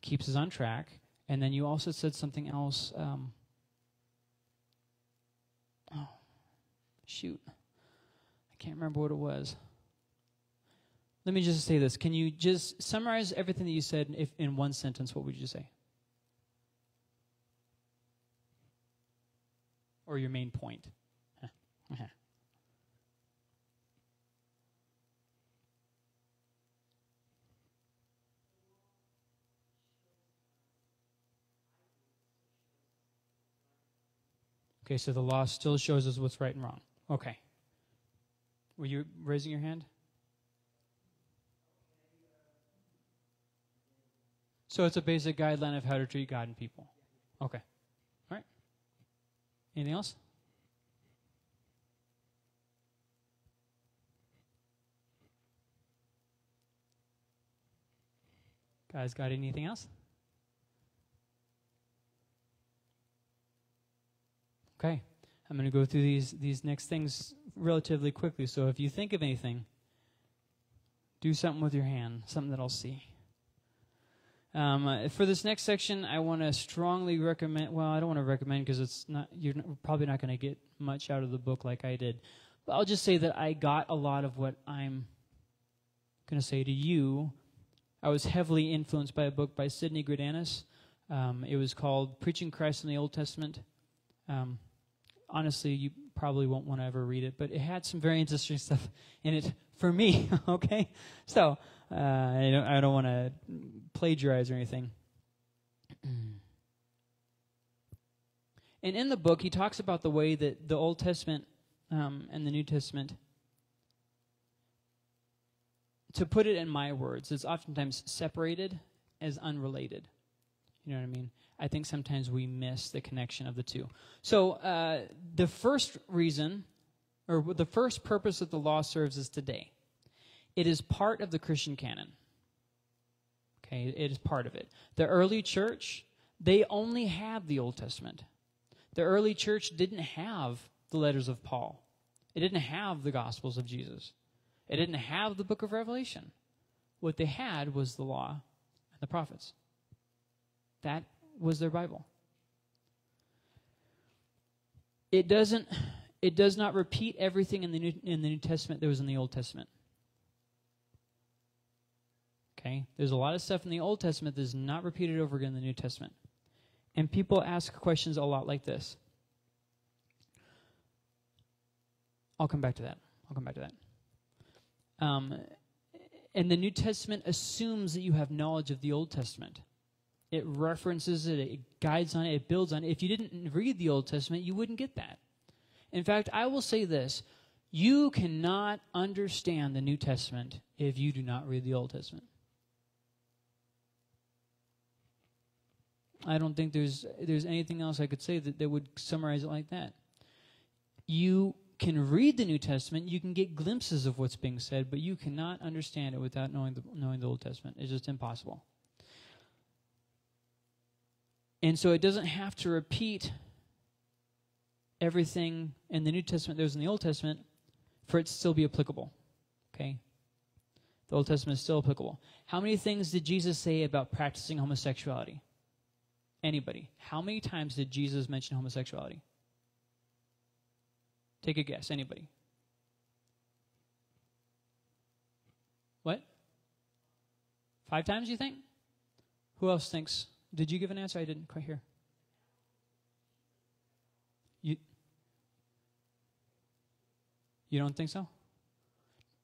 keeps us on track. And then you also said something else. Um, oh, shoot. I can't remember what it was. Let me just say this. Can you just summarize everything that you said if, in one sentence? What would you say? Or your main point? Okay, so the law still shows us what's right and wrong. Okay. Were you raising your hand? So it's a basic guideline of how to treat God and people. Okay. All right. Anything else? Guys, got anything else? Okay. I'm going to go through these these next things relatively quickly. So if you think of anything, do something with your hand, something that I'll see. Um, uh, for this next section, I want to strongly recommend. Well, I don't want to recommend because it's not. You're probably not going to get much out of the book like I did. But I'll just say that I got a lot of what I'm going to say to you. I was heavily influenced by a book by Sidney Greidanus. Um, it was called "Preaching Christ in the Old Testament." Um, honestly, you probably won't want to ever read it, but it had some very interesting stuff in it for me. okay, so uh, I don't, I don't want to plagiarize or anything. and in the book, he talks about the way that the Old Testament um, and the New Testament, to put it in my words, is oftentimes separated as unrelated. You know what I mean? I think sometimes we miss the connection of the two. So, uh, the first reason, or the first purpose that the law serves is today. It is part of the Christian canon. Okay, it is part of it. The early church, they only had the Old Testament. The early church didn't have the letters of Paul. It didn't have the Gospels of Jesus. It didn't have the book of Revelation. What they had was the law and the prophets. That was their Bible. It doesn't it does not repeat everything in the New, in the New Testament that was in the Old Testament. Okay? There's a lot of stuff in the Old Testament that is not repeated over again in the New Testament. And people ask questions a lot like this. I'll come back to that. I'll come back to that. Um, and the New Testament assumes that you have knowledge of the Old Testament. It references it, it guides on it, it builds on it. If you didn't read the Old Testament, you wouldn't get that. In fact, I will say this you cannot understand the New Testament if you do not read the Old Testament. I don't think there's there's anything else I could say that, that would summarize it like that. You can read the New Testament, you can get glimpses of what's being said, but you cannot understand it without knowing the, knowing the Old Testament. It's just impossible. And so it doesn't have to repeat everything in the New Testament that was in the Old Testament for it to still be applicable. Okay? The Old Testament is still applicable. How many things did Jesus say about practicing homosexuality? Anybody? How many times did Jesus mention homosexuality? Take a guess. Anybody? What? Five times, you think? Who else thinks did you give an answer? I didn't quite hear. You, you don't think so?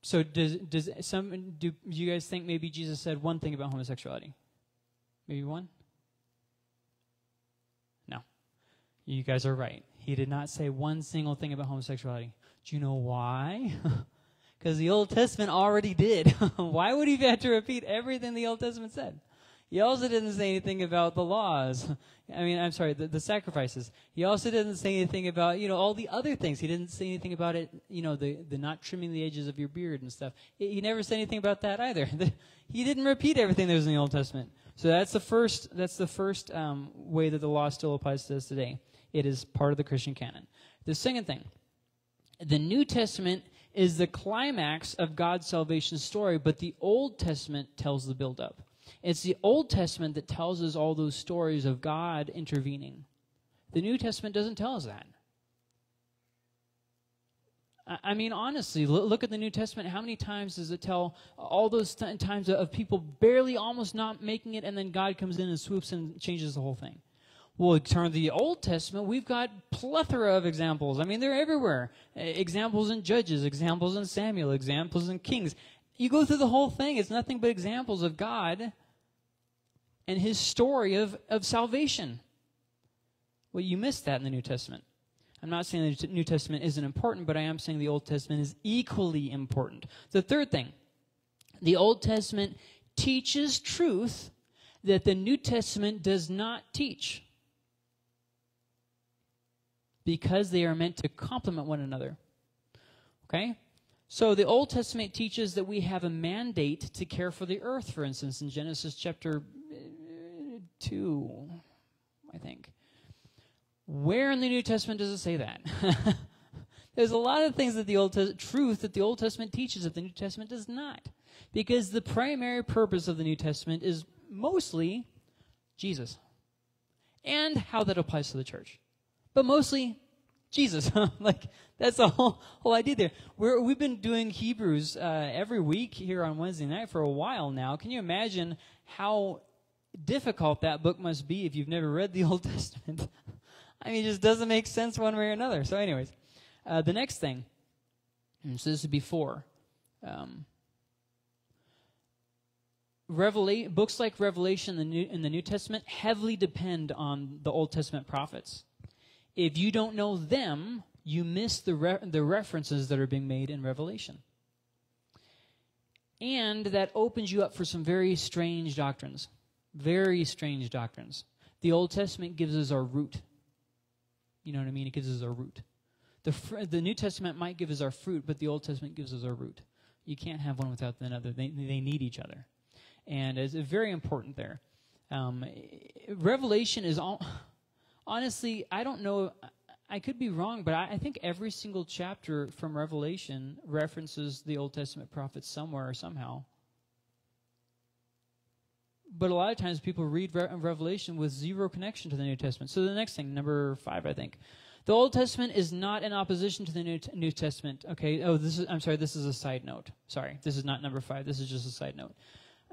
So does does some do you guys think maybe Jesus said one thing about homosexuality? Maybe one? No. You guys are right. He did not say one single thing about homosexuality. Do you know why? Because the Old Testament already did. why would he have to repeat everything the Old Testament said? He also didn't say anything about the laws. I mean, I'm sorry, the, the, sacrifices. He also didn't say anything about, you know, all the other things. He didn't say anything about it, you know, the, the not trimming the edges of your beard and stuff. He, never said anything about that either. he didn't repeat everything that was in the Old Testament. So that's the first, that's the first um, way that the law still applies to us today. It is part of the Christian canon. The second thing The New Testament is the climax of God's salvation story, but the Old Testament tells the build up. It's the Old Testament that tells us all those stories of God intervening. The New Testament doesn't tell us that. I mean, honestly, look at the New Testament. How many times does it tell all those th- times of people barely almost not making it, and then God comes in and swoops and changes the whole thing? Well, turn to the Old Testament, we've got plethora of examples. I mean, they're everywhere. Examples in Judges, examples in Samuel, examples in Kings. You go through the whole thing, it's nothing but examples of God and his story of, of salvation. Well, you missed that in the New Testament. I'm not saying the New Testament isn't important, but I am saying the Old Testament is equally important. The third thing the Old Testament teaches truth that the New Testament does not teach because they are meant to complement one another. Okay? So the Old Testament teaches that we have a mandate to care for the earth, for instance, in Genesis chapter uh, 2, I think. Where in the New Testament does it say that? There's a lot of things that the Old truth that the Old Testament teaches that the New Testament does not. Because the primary purpose of the New Testament is mostly Jesus and how that applies to the church but mostly Jesus. like that's the whole whole idea there. We're, we've been doing Hebrews uh, every week here on Wednesday night for a while now. Can you imagine how difficult that book must be if you've never read the Old Testament? I mean, it just doesn't make sense one way or another. So, anyways, uh, the next thing. So this is before. Um, Revela- books like Revelation in the, New, in the New Testament heavily depend on the Old Testament prophets if you don't know them, you miss the, re- the references that are being made in Revelation. And that opens you up for some very strange doctrines. Very strange doctrines. The Old Testament gives us our root. You know what I mean? It gives us our root. The, fr- the New Testament might give us our fruit, but the Old Testament gives us our root. You can't have one without the other. They, they need each other. And it's very important there. Um, Revelation is all honestly, I don't know. I could be wrong, but I, I, think every single chapter from Revelation references the Old Testament prophets somewhere or somehow. But a lot of times people read Re- Revelation with zero connection to the New Testament. So the next thing, number five, I think. The Old Testament is not in opposition to the New, T- New Testament. Okay. Oh, this is. I'm sorry. This is a side note. Sorry. This is not number five. This is just a side note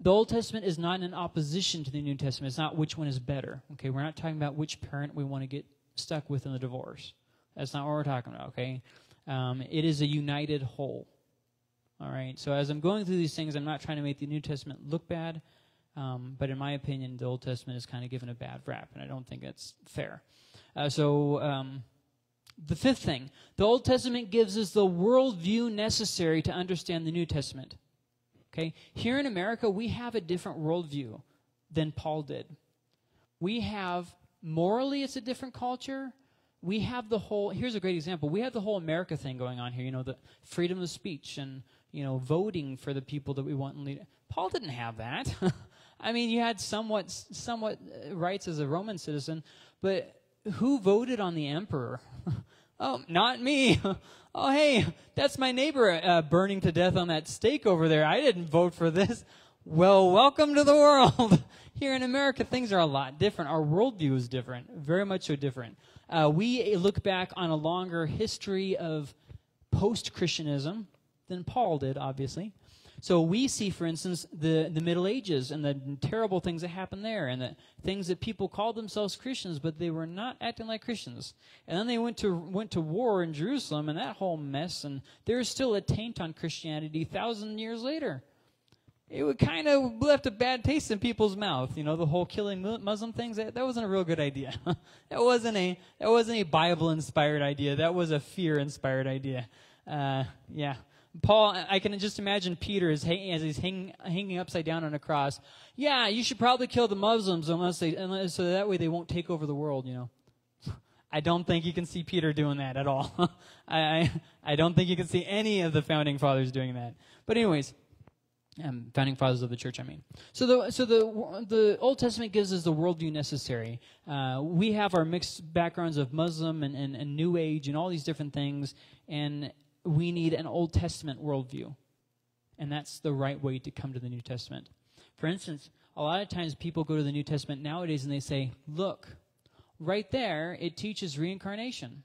the Old Testament is not in opposition to the New Testament. It's not which one is better. Okay, we're not talking about which parent we want to get stuck with in the divorce. That's not what we're talking about. Okay, um, it is a united whole. All right. So as I'm going through these things, I'm not trying to make the New Testament look bad, um, but in my opinion, the Old Testament is kind of given a bad rap, and I don't think that's fair. Uh, so. Um, the fifth thing, the Old Testament gives us the worldview necessary to understand the New Testament. Okay? Here in America, we have a different worldview than Paul did. We have, morally, it's a different culture. We have the whole, here's a great example. We have the whole America thing going on here, you know, the freedom of speech and, you know, voting for the people that we want in lead. Paul didn't have that. I mean, you had somewhat, somewhat uh, rights as a Roman citizen, but who voted on the emperor? oh, not me. oh, hey, that's my neighbor uh, burning to death on that stake over there. I didn't vote for this. Well, welcome to the world. Here in America, things are a lot different. Our worldview is different, very much so different. Uh, we look back on a longer history of post Christianism than Paul did, obviously. So we see, for instance, the, the Middle Ages and the terrible things that happened there, and the things that people called themselves Christians, but they were not acting like Christians. And then they went to went to war in Jerusalem, and that whole mess. And there's still a taint on Christianity thousand years later. It would kind of left a bad taste in people's mouth. You know, the whole killing Muslim things. That, that wasn't a real good idea. that wasn't a that wasn't a Bible inspired idea. That was a fear inspired idea. Uh, yeah. Paul, I can just imagine Peter as, as he's hang, hanging upside down on a cross. Yeah, you should probably kill the Muslims unless they, unless, so that way they won't take over the world. You know, I don't think you can see Peter doing that at all. I, I, I don't think you can see any of the founding fathers doing that. But anyways, um, founding fathers of the church. I mean, so the so the the Old Testament gives us the worldview necessary. Uh, we have our mixed backgrounds of Muslim and, and, and New Age and all these different things, and we need an Old Testament worldview, and that's the right way to come to the New Testament. For instance, a lot of times people go to the New Testament nowadays and they say, "Look, right there, it teaches reincarnation."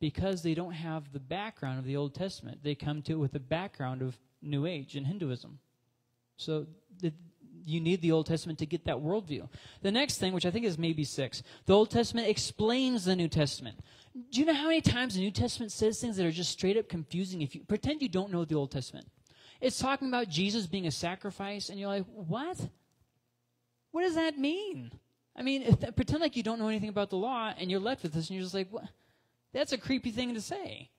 Because they don't have the background of the Old Testament, they come to it with the background of New Age and Hinduism. So the, you need the Old Testament to get that worldview. The next thing, which I think is maybe six, the Old Testament explains the New Testament. Do you know how many times the New Testament says things that are just straight up confusing? If you pretend you don't know the Old Testament, it's talking about Jesus being a sacrifice, and you're like, what? What does that mean? I mean, if, pretend like you don't know anything about the law, and you're left with this, and you're just like, what? That's a creepy thing to say.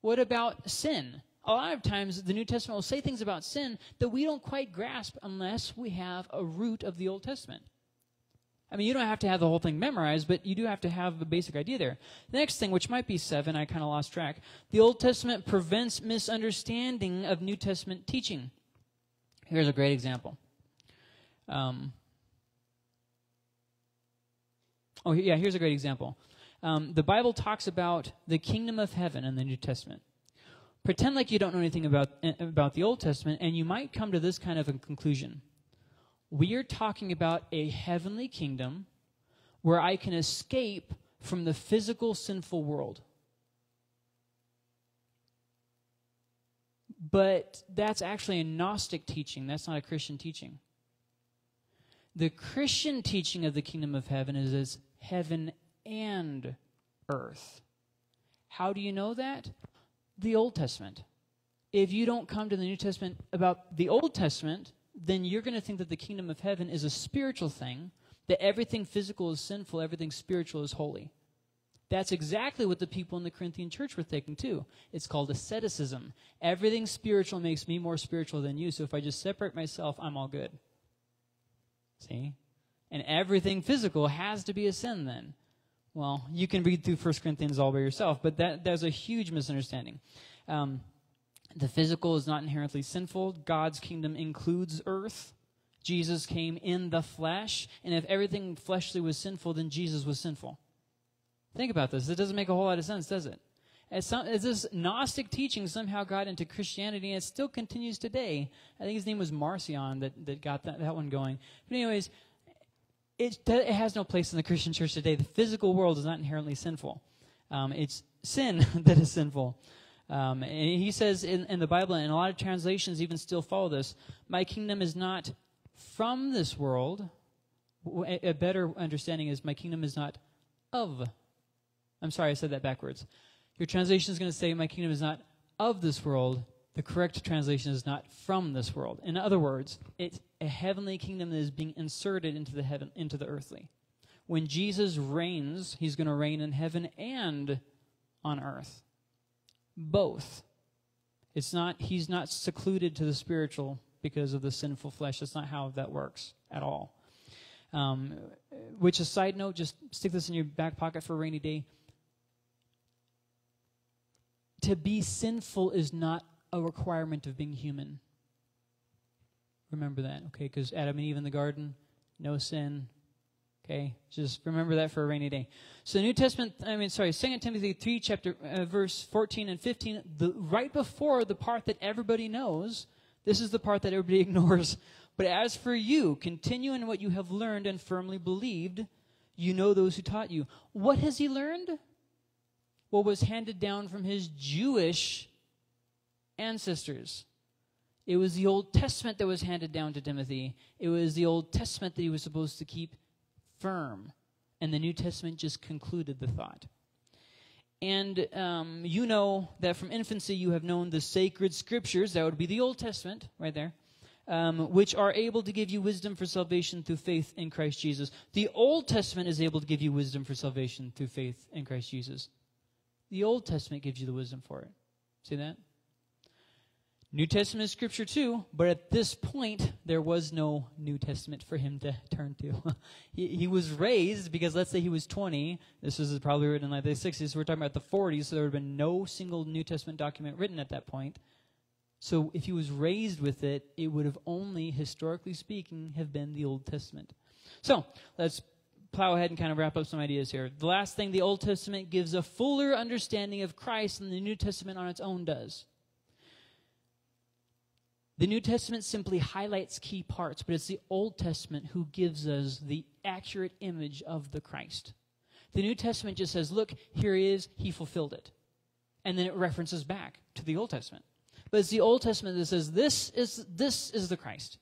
What about sin? a lot of times the New Testament will say things about sin that we don't quite grasp unless we have a root of the Old Testament. I mean, you don't have to have the whole thing memorized, but you do have to have a basic idea there. The next thing, which might be seven, I kind of lost track. The Old Testament prevents misunderstanding of New Testament teaching. Here's a great example. Um, oh, yeah, here's a great example. Um, the Bible talks about the kingdom of heaven in the New Testament pretend like you don't know anything about, eh, about the Old Testament, and you might come to this kind of a conclusion. We are talking about a heavenly kingdom where I can escape from the physical sinful world. But that's actually a Gnostic teaching. That's not a Christian teaching. The Christian teaching of the kingdom of heaven is as heaven and earth. How do you know that? the Old Testament. If you don't come to the New Testament about the Old Testament, then you're going to think that the kingdom of heaven is a spiritual thing, that everything physical is sinful, everything spiritual is holy. That's exactly what the people in the Corinthian church were thinking too. It's called asceticism. Everything spiritual makes me more spiritual than you, so if I just separate myself, I'm all good. See? And everything physical has to be a sin then. Well, you can read through 1 Corinthians all by yourself, but that, that's a huge misunderstanding. Um, the physical is not inherently sinful. God's kingdom includes earth. Jesus came in the flesh, and if everything fleshly was sinful, then Jesus was sinful. Think about this. It doesn't make a whole lot of sense, does it? As, some, as this Gnostic teaching somehow got into Christianity, and it still continues today. I think his name was Marcion that, that got that, that one going. But, anyways, it, it has no place in the Christian church today. The physical world is not inherently sinful. Um, it's sin that is sinful. Um, and he says in, in the Bible, and a lot of translations even still follow this My kingdom is not from this world. A better understanding is, My kingdom is not of. I'm sorry, I said that backwards. Your translation is going to say, My kingdom is not of this world. The correct translation is not from this world. In other words, it's a heavenly kingdom that is being inserted into the heaven into the earthly. When Jesus reigns, he's going to reign in heaven and on earth. Both. It's not he's not secluded to the spiritual because of the sinful flesh. That's not how that works at all. Um, which, a side note, just stick this in your back pocket for a rainy day. To be sinful is not a requirement of being human. Remember that, okay? Because Adam and Eve in the garden, no sin. Okay, just remember that for a rainy day. So New Testament, I mean, sorry, Second Timothy 3, chapter, uh, verse 14 and 15, the, right before the part that everybody knows, this is the part that everybody ignores. But as for you, continue in what you have learned and firmly believed. You know those who taught you. What has he learned? What was handed down from his Jewish ancestors. It was the Old Testament that was handed down to Timothy. It was the Old Testament that he was supposed to keep firm. And the New Testament just concluded the thought. And um, you know that from infancy you have known the sacred scriptures, that would be the Old Testament, right there, um, which are able to give you wisdom for salvation through faith in Christ Jesus. The Old Testament is able to give you wisdom for salvation through faith in Christ Jesus. The Old Testament gives you the wisdom for it. See that? New Testament scripture too, but at this point, there was no New Testament for him to turn to. he, he, was raised because let's say he was 20. This was probably written in like the 60s. So we're talking about the 40s, so there would have been no single New Testament document written at that point. So if he was raised with it, it would have only, historically speaking, have been the Old Testament. So let's plow ahead and kind of wrap up some ideas here. The last thing, the Old Testament gives a fuller understanding of Christ than the New Testament on its own does. The New Testament simply highlights key parts, but it's the Old Testament who gives us the accurate image of the Christ. The New Testament just says, look, here he is, he fulfilled it. And then it references back to the Old Testament. But it's the Old Testament that says, this is, this is the Christ.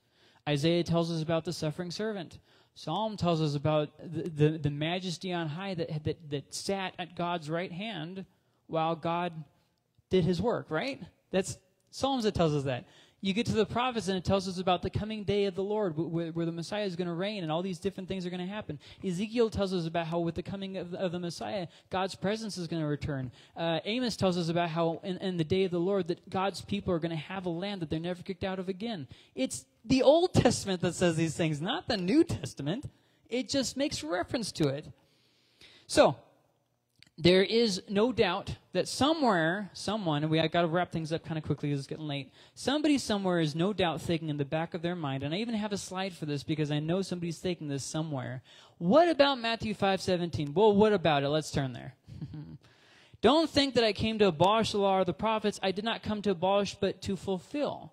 Isaiah tells us about the suffering servant. Psalm tells us about the, the, the majesty on high that, that, that sat at God's right hand while God did his work, right? That's Psalms that tells us that you get to the prophets and it tells us about the coming day of the Lord where, where the Messiah is going to reign and all these different things are going to happen. Ezekiel tells us about how with the coming of, of the Messiah, God's presence is going to return. Uh, Amos tells us about how in, in the day of the Lord that God's people are going to have a land that they're never kicked out of again. It's the Old Testament that says these things, not the New Testament. It just makes reference to it. So, there is no doubt that somewhere, someone, and we I got to wrap things up kind of quickly because it's getting late. Somebody somewhere is no doubt thinking in the back of their mind, and I even have a slide for this because I know somebody's thinking this somewhere. What about Matthew five seventeen? Well, what about it? Let's turn there. Don't think that I came to abolish the law or the prophets. I did not come to abolish, but to fulfill.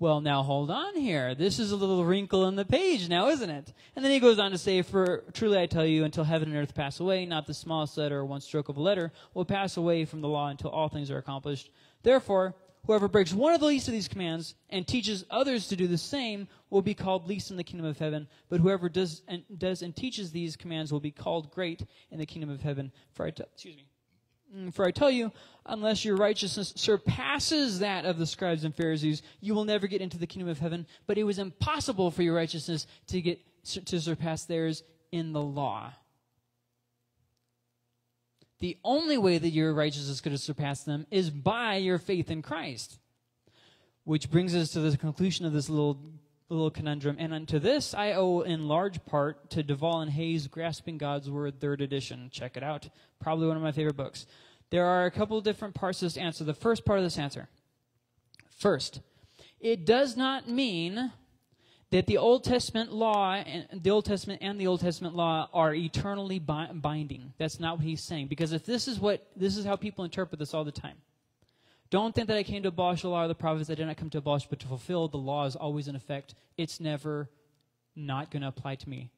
Well, now hold on here. This is a little wrinkle in the page now, isn't it? And then he goes on to say, For truly I tell you, until heaven and earth pass away, not the smallest letter or one stroke of a letter will pass away from the law until all things are accomplished. Therefore, whoever breaks one of the least of these commands and teaches others to do the same will be called least in the kingdom of heaven. But whoever does and, does and teaches these commands will be called great in the kingdom of heaven. For I, t- excuse me. Mm, for I tell you, unless your righteousness surpasses that of the scribes and Pharisees, you will never get into the kingdom of heaven. But it was impossible for your righteousness to get to surpass theirs in the law. The only way that your righteousness could have surpassed them is by your faith in Christ. Which brings us to the conclusion of this little little conundrum. And unto this I owe in large part to Duvall and Hays' Grasping God's Word, third edition. Check it out. Probably one of my favorite books. There are a couple different parts to this answer. The first part of this answer. First, it does not mean that the Old Testament law and the Old Testament and the Old Testament law are eternally binding. That's not what he's saying. Because if this is what this is how people interpret this all the time. Don't think that I came to abolish the law of the prophets. I did not come to abolish, but to fulfill. The law is always in effect. It's never not going to apply to me.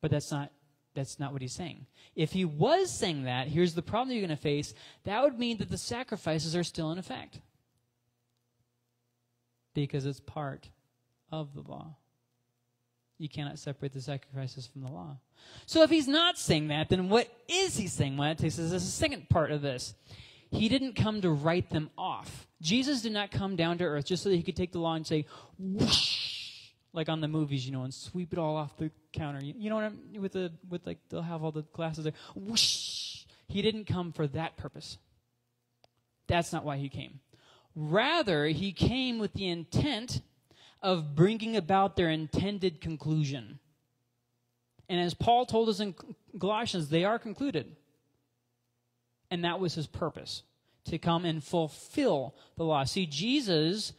But that's not that's not what he's saying. If he was saying that, here's the problem you're going to face. That would mean that the sacrifices are still in effect. Because it's part of the law. You cannot separate the sacrifices from the law. So if he's not saying that, then what is he saying? Well, that takes us to the second part of this. He didn't come to write them off. Jesus did not come down to earth just so that he could take the law and say, whoosh, like on the movies, you know, and sweep it all off the counter. You, you know what I'm, with the, with like, they'll have all the glasses there. Whoosh. He didn't come for that purpose. That's not why he came. Rather, he came with the intent of bringing about their intended conclusion. And as Paul told us in Galatians, they are concluded. And that was his purpose to come and fulfill the law. See, Jesus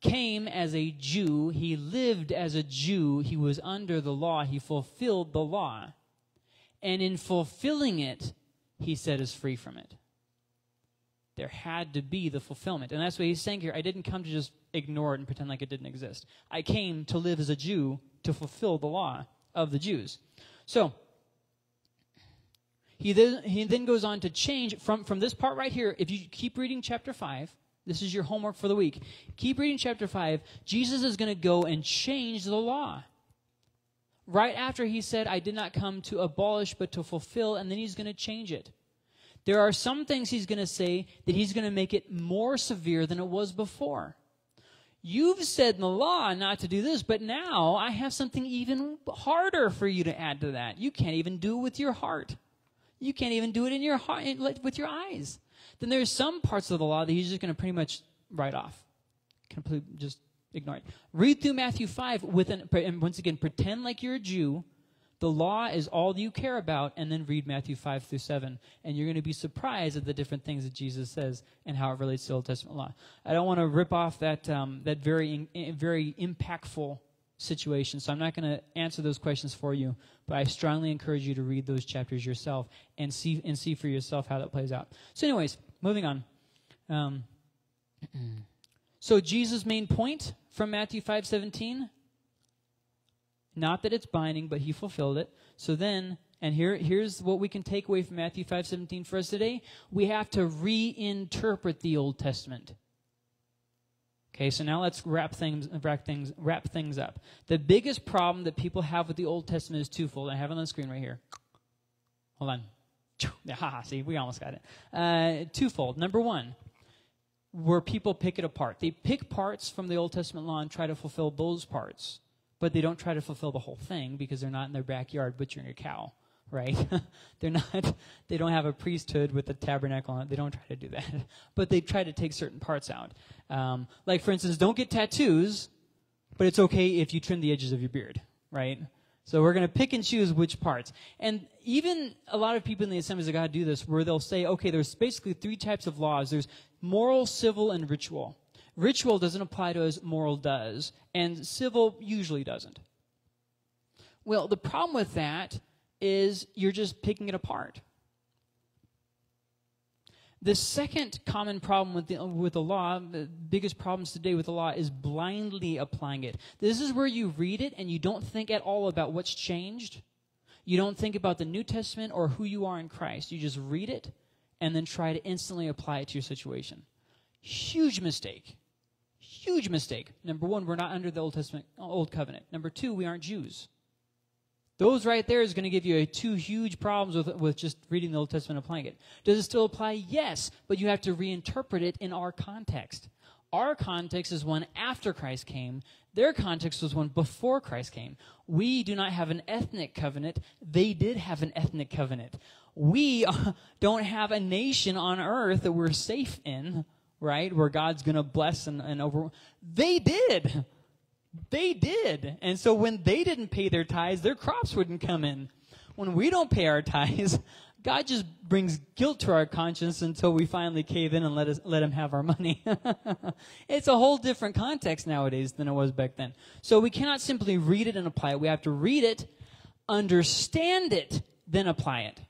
came as a Jew, he lived as a Jew, he was under the law, he fulfilled the law. And in fulfilling it, he set us free from it. There had to be the fulfillment. And that's what he's saying here. I didn't come to just ignore it and pretend like it didn't exist. I came to live as a Jew to fulfill the law of the Jews. So, he then, he then goes on to change from, from this part right here. If you keep reading chapter 5, this is your homework for the week. Keep reading chapter 5. Jesus is going to go and change the law. Right after he said, I did not come to abolish, but to fulfill, and then he's going to change it. There are some things he's going to say that he's going to make it more severe than it was before. You've said in the law not to do this, but now I have something even harder for you to add to that. You can't even do it with your heart. You can't even do it in your heart with your eyes. Then there's some parts of the law that he's just going to pretty much write off, completely just ignore it. Read through Matthew five with an, and once again pretend like you're a Jew, The law is all you care about, and then read Matthew 5 through 7. And you're going to be surprised at the different things that Jesus says and how it relates to Old Testament law. I don't want to rip off that, um, that very, very impactful situation, so I'm not going to answer those questions for you, but I strongly encourage you to read those chapters yourself and see, and see for yourself how that plays out. So, anyways, moving on. Um, so, Jesus' main point from Matthew 5 17 not that it's binding, but he fulfilled it. So then, and here, here's what we can take away from Matthew 5.17 for us today. We have to reinterpret the Old Testament. Okay, so now let's wrap things, wrap things, wrap things up. The biggest problem that people have with the Old Testament is twofold. I have it on the screen right here. Hold on. Haha, see, we almost got it. Uh, twofold. Number one, where people pick it apart. They pick parts from the Old Testament law and try to fulfill those parts but they don't try to fulfill the whole thing because they're not in their backyard butchering a cow, right? they're not, they don't have a priesthood with a tabernacle on it. They don't try to do that. but they try to take certain parts out. Um, like, for instance, don't get tattoos, but it's okay if you trim the edges of your beard, right? So we're going to pick and choose which parts. And even a lot of people in the Assemblies of God do this where they'll say, okay, there's basically three types of laws. There's moral, civil, and ritual. Ritual doesn't apply to us, moral does, and civil usually doesn't. Well, the problem with that is you're just picking it apart. The second common problem with the, with the law, the biggest problems today with the law, is blindly applying it. This is where you read it and you don't think at all about what's changed. You don't think about the New Testament or who you are in Christ. You just read it and then try to instantly apply it to your situation. Huge mistake. Huge mistake. Number one, we're not under the Old Testament, Old Covenant. Number two, we aren't Jews. Those right there is going to give you a, two huge problems with, with just reading the Old Testament and applying it. Does it still apply? Yes, but you have to reinterpret it in our context. Our context is one after Christ came. Their context was one before Christ came. We do not have an ethnic covenant. They did have an ethnic covenant. We don't have a nation on earth that we're safe in right? Where God's going to bless and, and over. They did. They did. And so when they didn't pay their tithes, their crops wouldn't come in. When we don't pay our tithes, God just brings guilt to our conscience until we finally cave in and let us let him have our money. it's a whole different context nowadays than it was back then. So we cannot simply read it and apply it. We have to read it, understand it, then apply it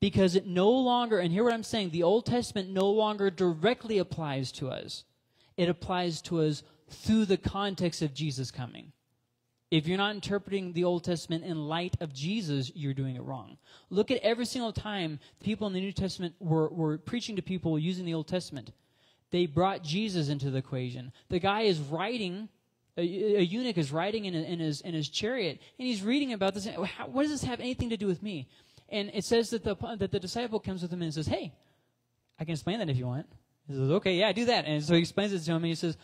because it no longer, and hear what I'm saying, the Old Testament no longer directly applies to us. It applies to us through the context of Jesus coming. If you're not interpreting the Old Testament in light of Jesus, you're doing it wrong. Look at every single time people in the New Testament were, were preaching to people using the Old Testament. They brought Jesus into the equation. The guy is writing, a, a eunuch is riding in, in, his, in his chariot, and he's reading about this. How, what does this have anything to do with me? And it says that the, that the disciple comes with him and says, Hey, I can explain that if you want. He says, Okay, yeah, do that. And so he explains it to him and he says,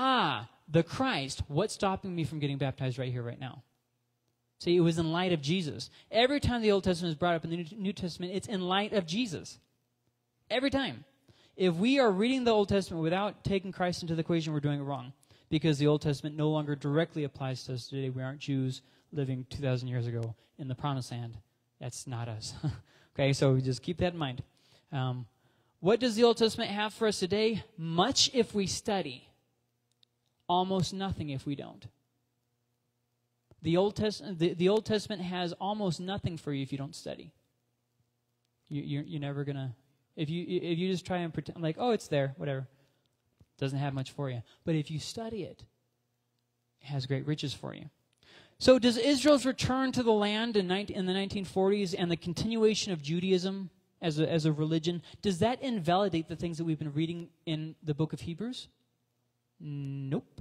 Ah, the Christ, what's stopping me from getting baptized right here, right now? See, it was in light of Jesus. Every time the Old Testament is brought up in the New Testament, it's in light of Jesus. Every time. If we are reading the Old Testament without taking Christ into the equation, we're doing it wrong. Because the Old Testament no longer directly applies to us today. We aren't Jews living 2,000 years ago in the promised land. That's not us. okay, so just keep that in mind. Um, what does the Old Testament have for us today? Much if we study, almost nothing if we don't. The Old, Test- the, the Old Testament has almost nothing for you if you don't study. You, you're, you're never going to, if you, if you just try and pretend, like, oh, it's there, whatever, doesn't have much for you. But if you study it, it has great riches for you. So, does Israel's return to the land in, 19, in the 1940s and the continuation of Judaism as a, as a religion, does that invalidate the things that we've been reading in the book of Hebrews? Nope.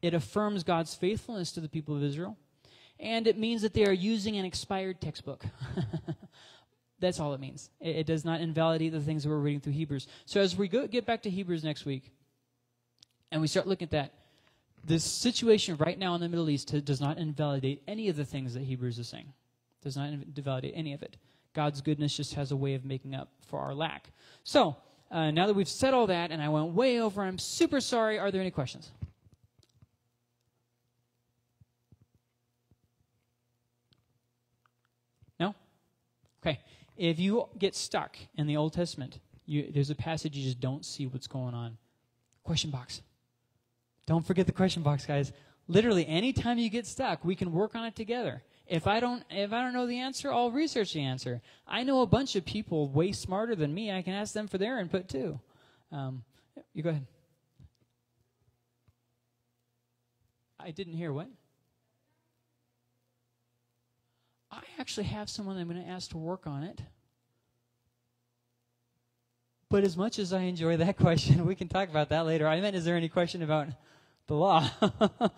It affirms God's faithfulness to the people of Israel, and it means that they are using an expired textbook. That's all it means. It, it, does not invalidate the things that we're reading through Hebrews. So, as we go, get back to Hebrews next week, and we start looking at that, this situation right now in the Middle East does not invalidate any of the things that Hebrews is saying. Does not invalidate any of it. God's goodness just has a way of making up for our lack. So, uh, now that we've said all that and I went way over, I'm super sorry. Are there any questions? No? Okay. If you get stuck in the Old Testament, you, there's a passage you just don't see what's going on. Question box. Don't forget the question box, guys. Literally, anytime you get stuck, we can work on it together. If I don't, if I don't know the answer, I'll research the answer. I know a bunch of people way smarter than me. I can ask them for their input too. Um, you go ahead. I didn't hear what. I actually have someone I'm going to ask to work on it. But as much as I enjoy that question, we can talk about that later. I meant, is there any question about the law?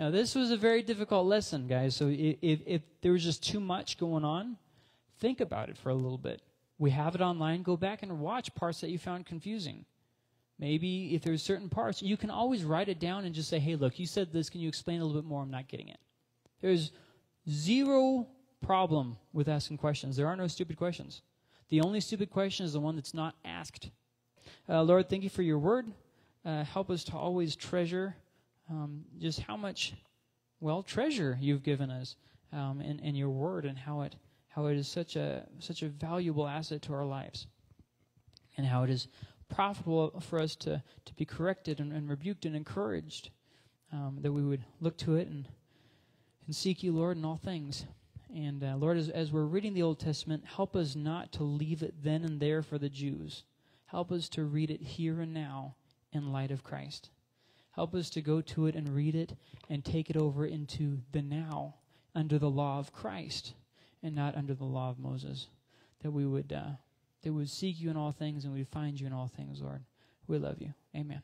now, this was a very difficult lesson, guys. So if, if, there was just too much going on, think about it for a little bit. We have it online. Go back and watch parts that you found confusing. Maybe if there's certain parts, you can always write it down and just say, hey, look, you said this. Can you explain a little bit more? I'm not getting it. There's zero problem with asking questions. There are no stupid questions. The only stupid question is the one that's not asked. Uh, Lord, thank you for your word. Uh, help us to always treasure um, just how much, well, treasure you've given us um, in, in your word and how it how it is such a such a valuable asset to our lives, and how it is profitable for us to to be corrected and, and rebuked and encouraged. Um, that we would look to it and and seek you, Lord, in all things. And uh, Lord, as, as we're reading the Old Testament, help us not to leave it then and there for the Jews. Help us to read it here and now in light of Christ. Help us to go to it and read it and take it over into the now under the law of Christ and not under the law of Moses. That we would uh, that we would seek you in all things and we would find you in all things, Lord. We love you. Amen.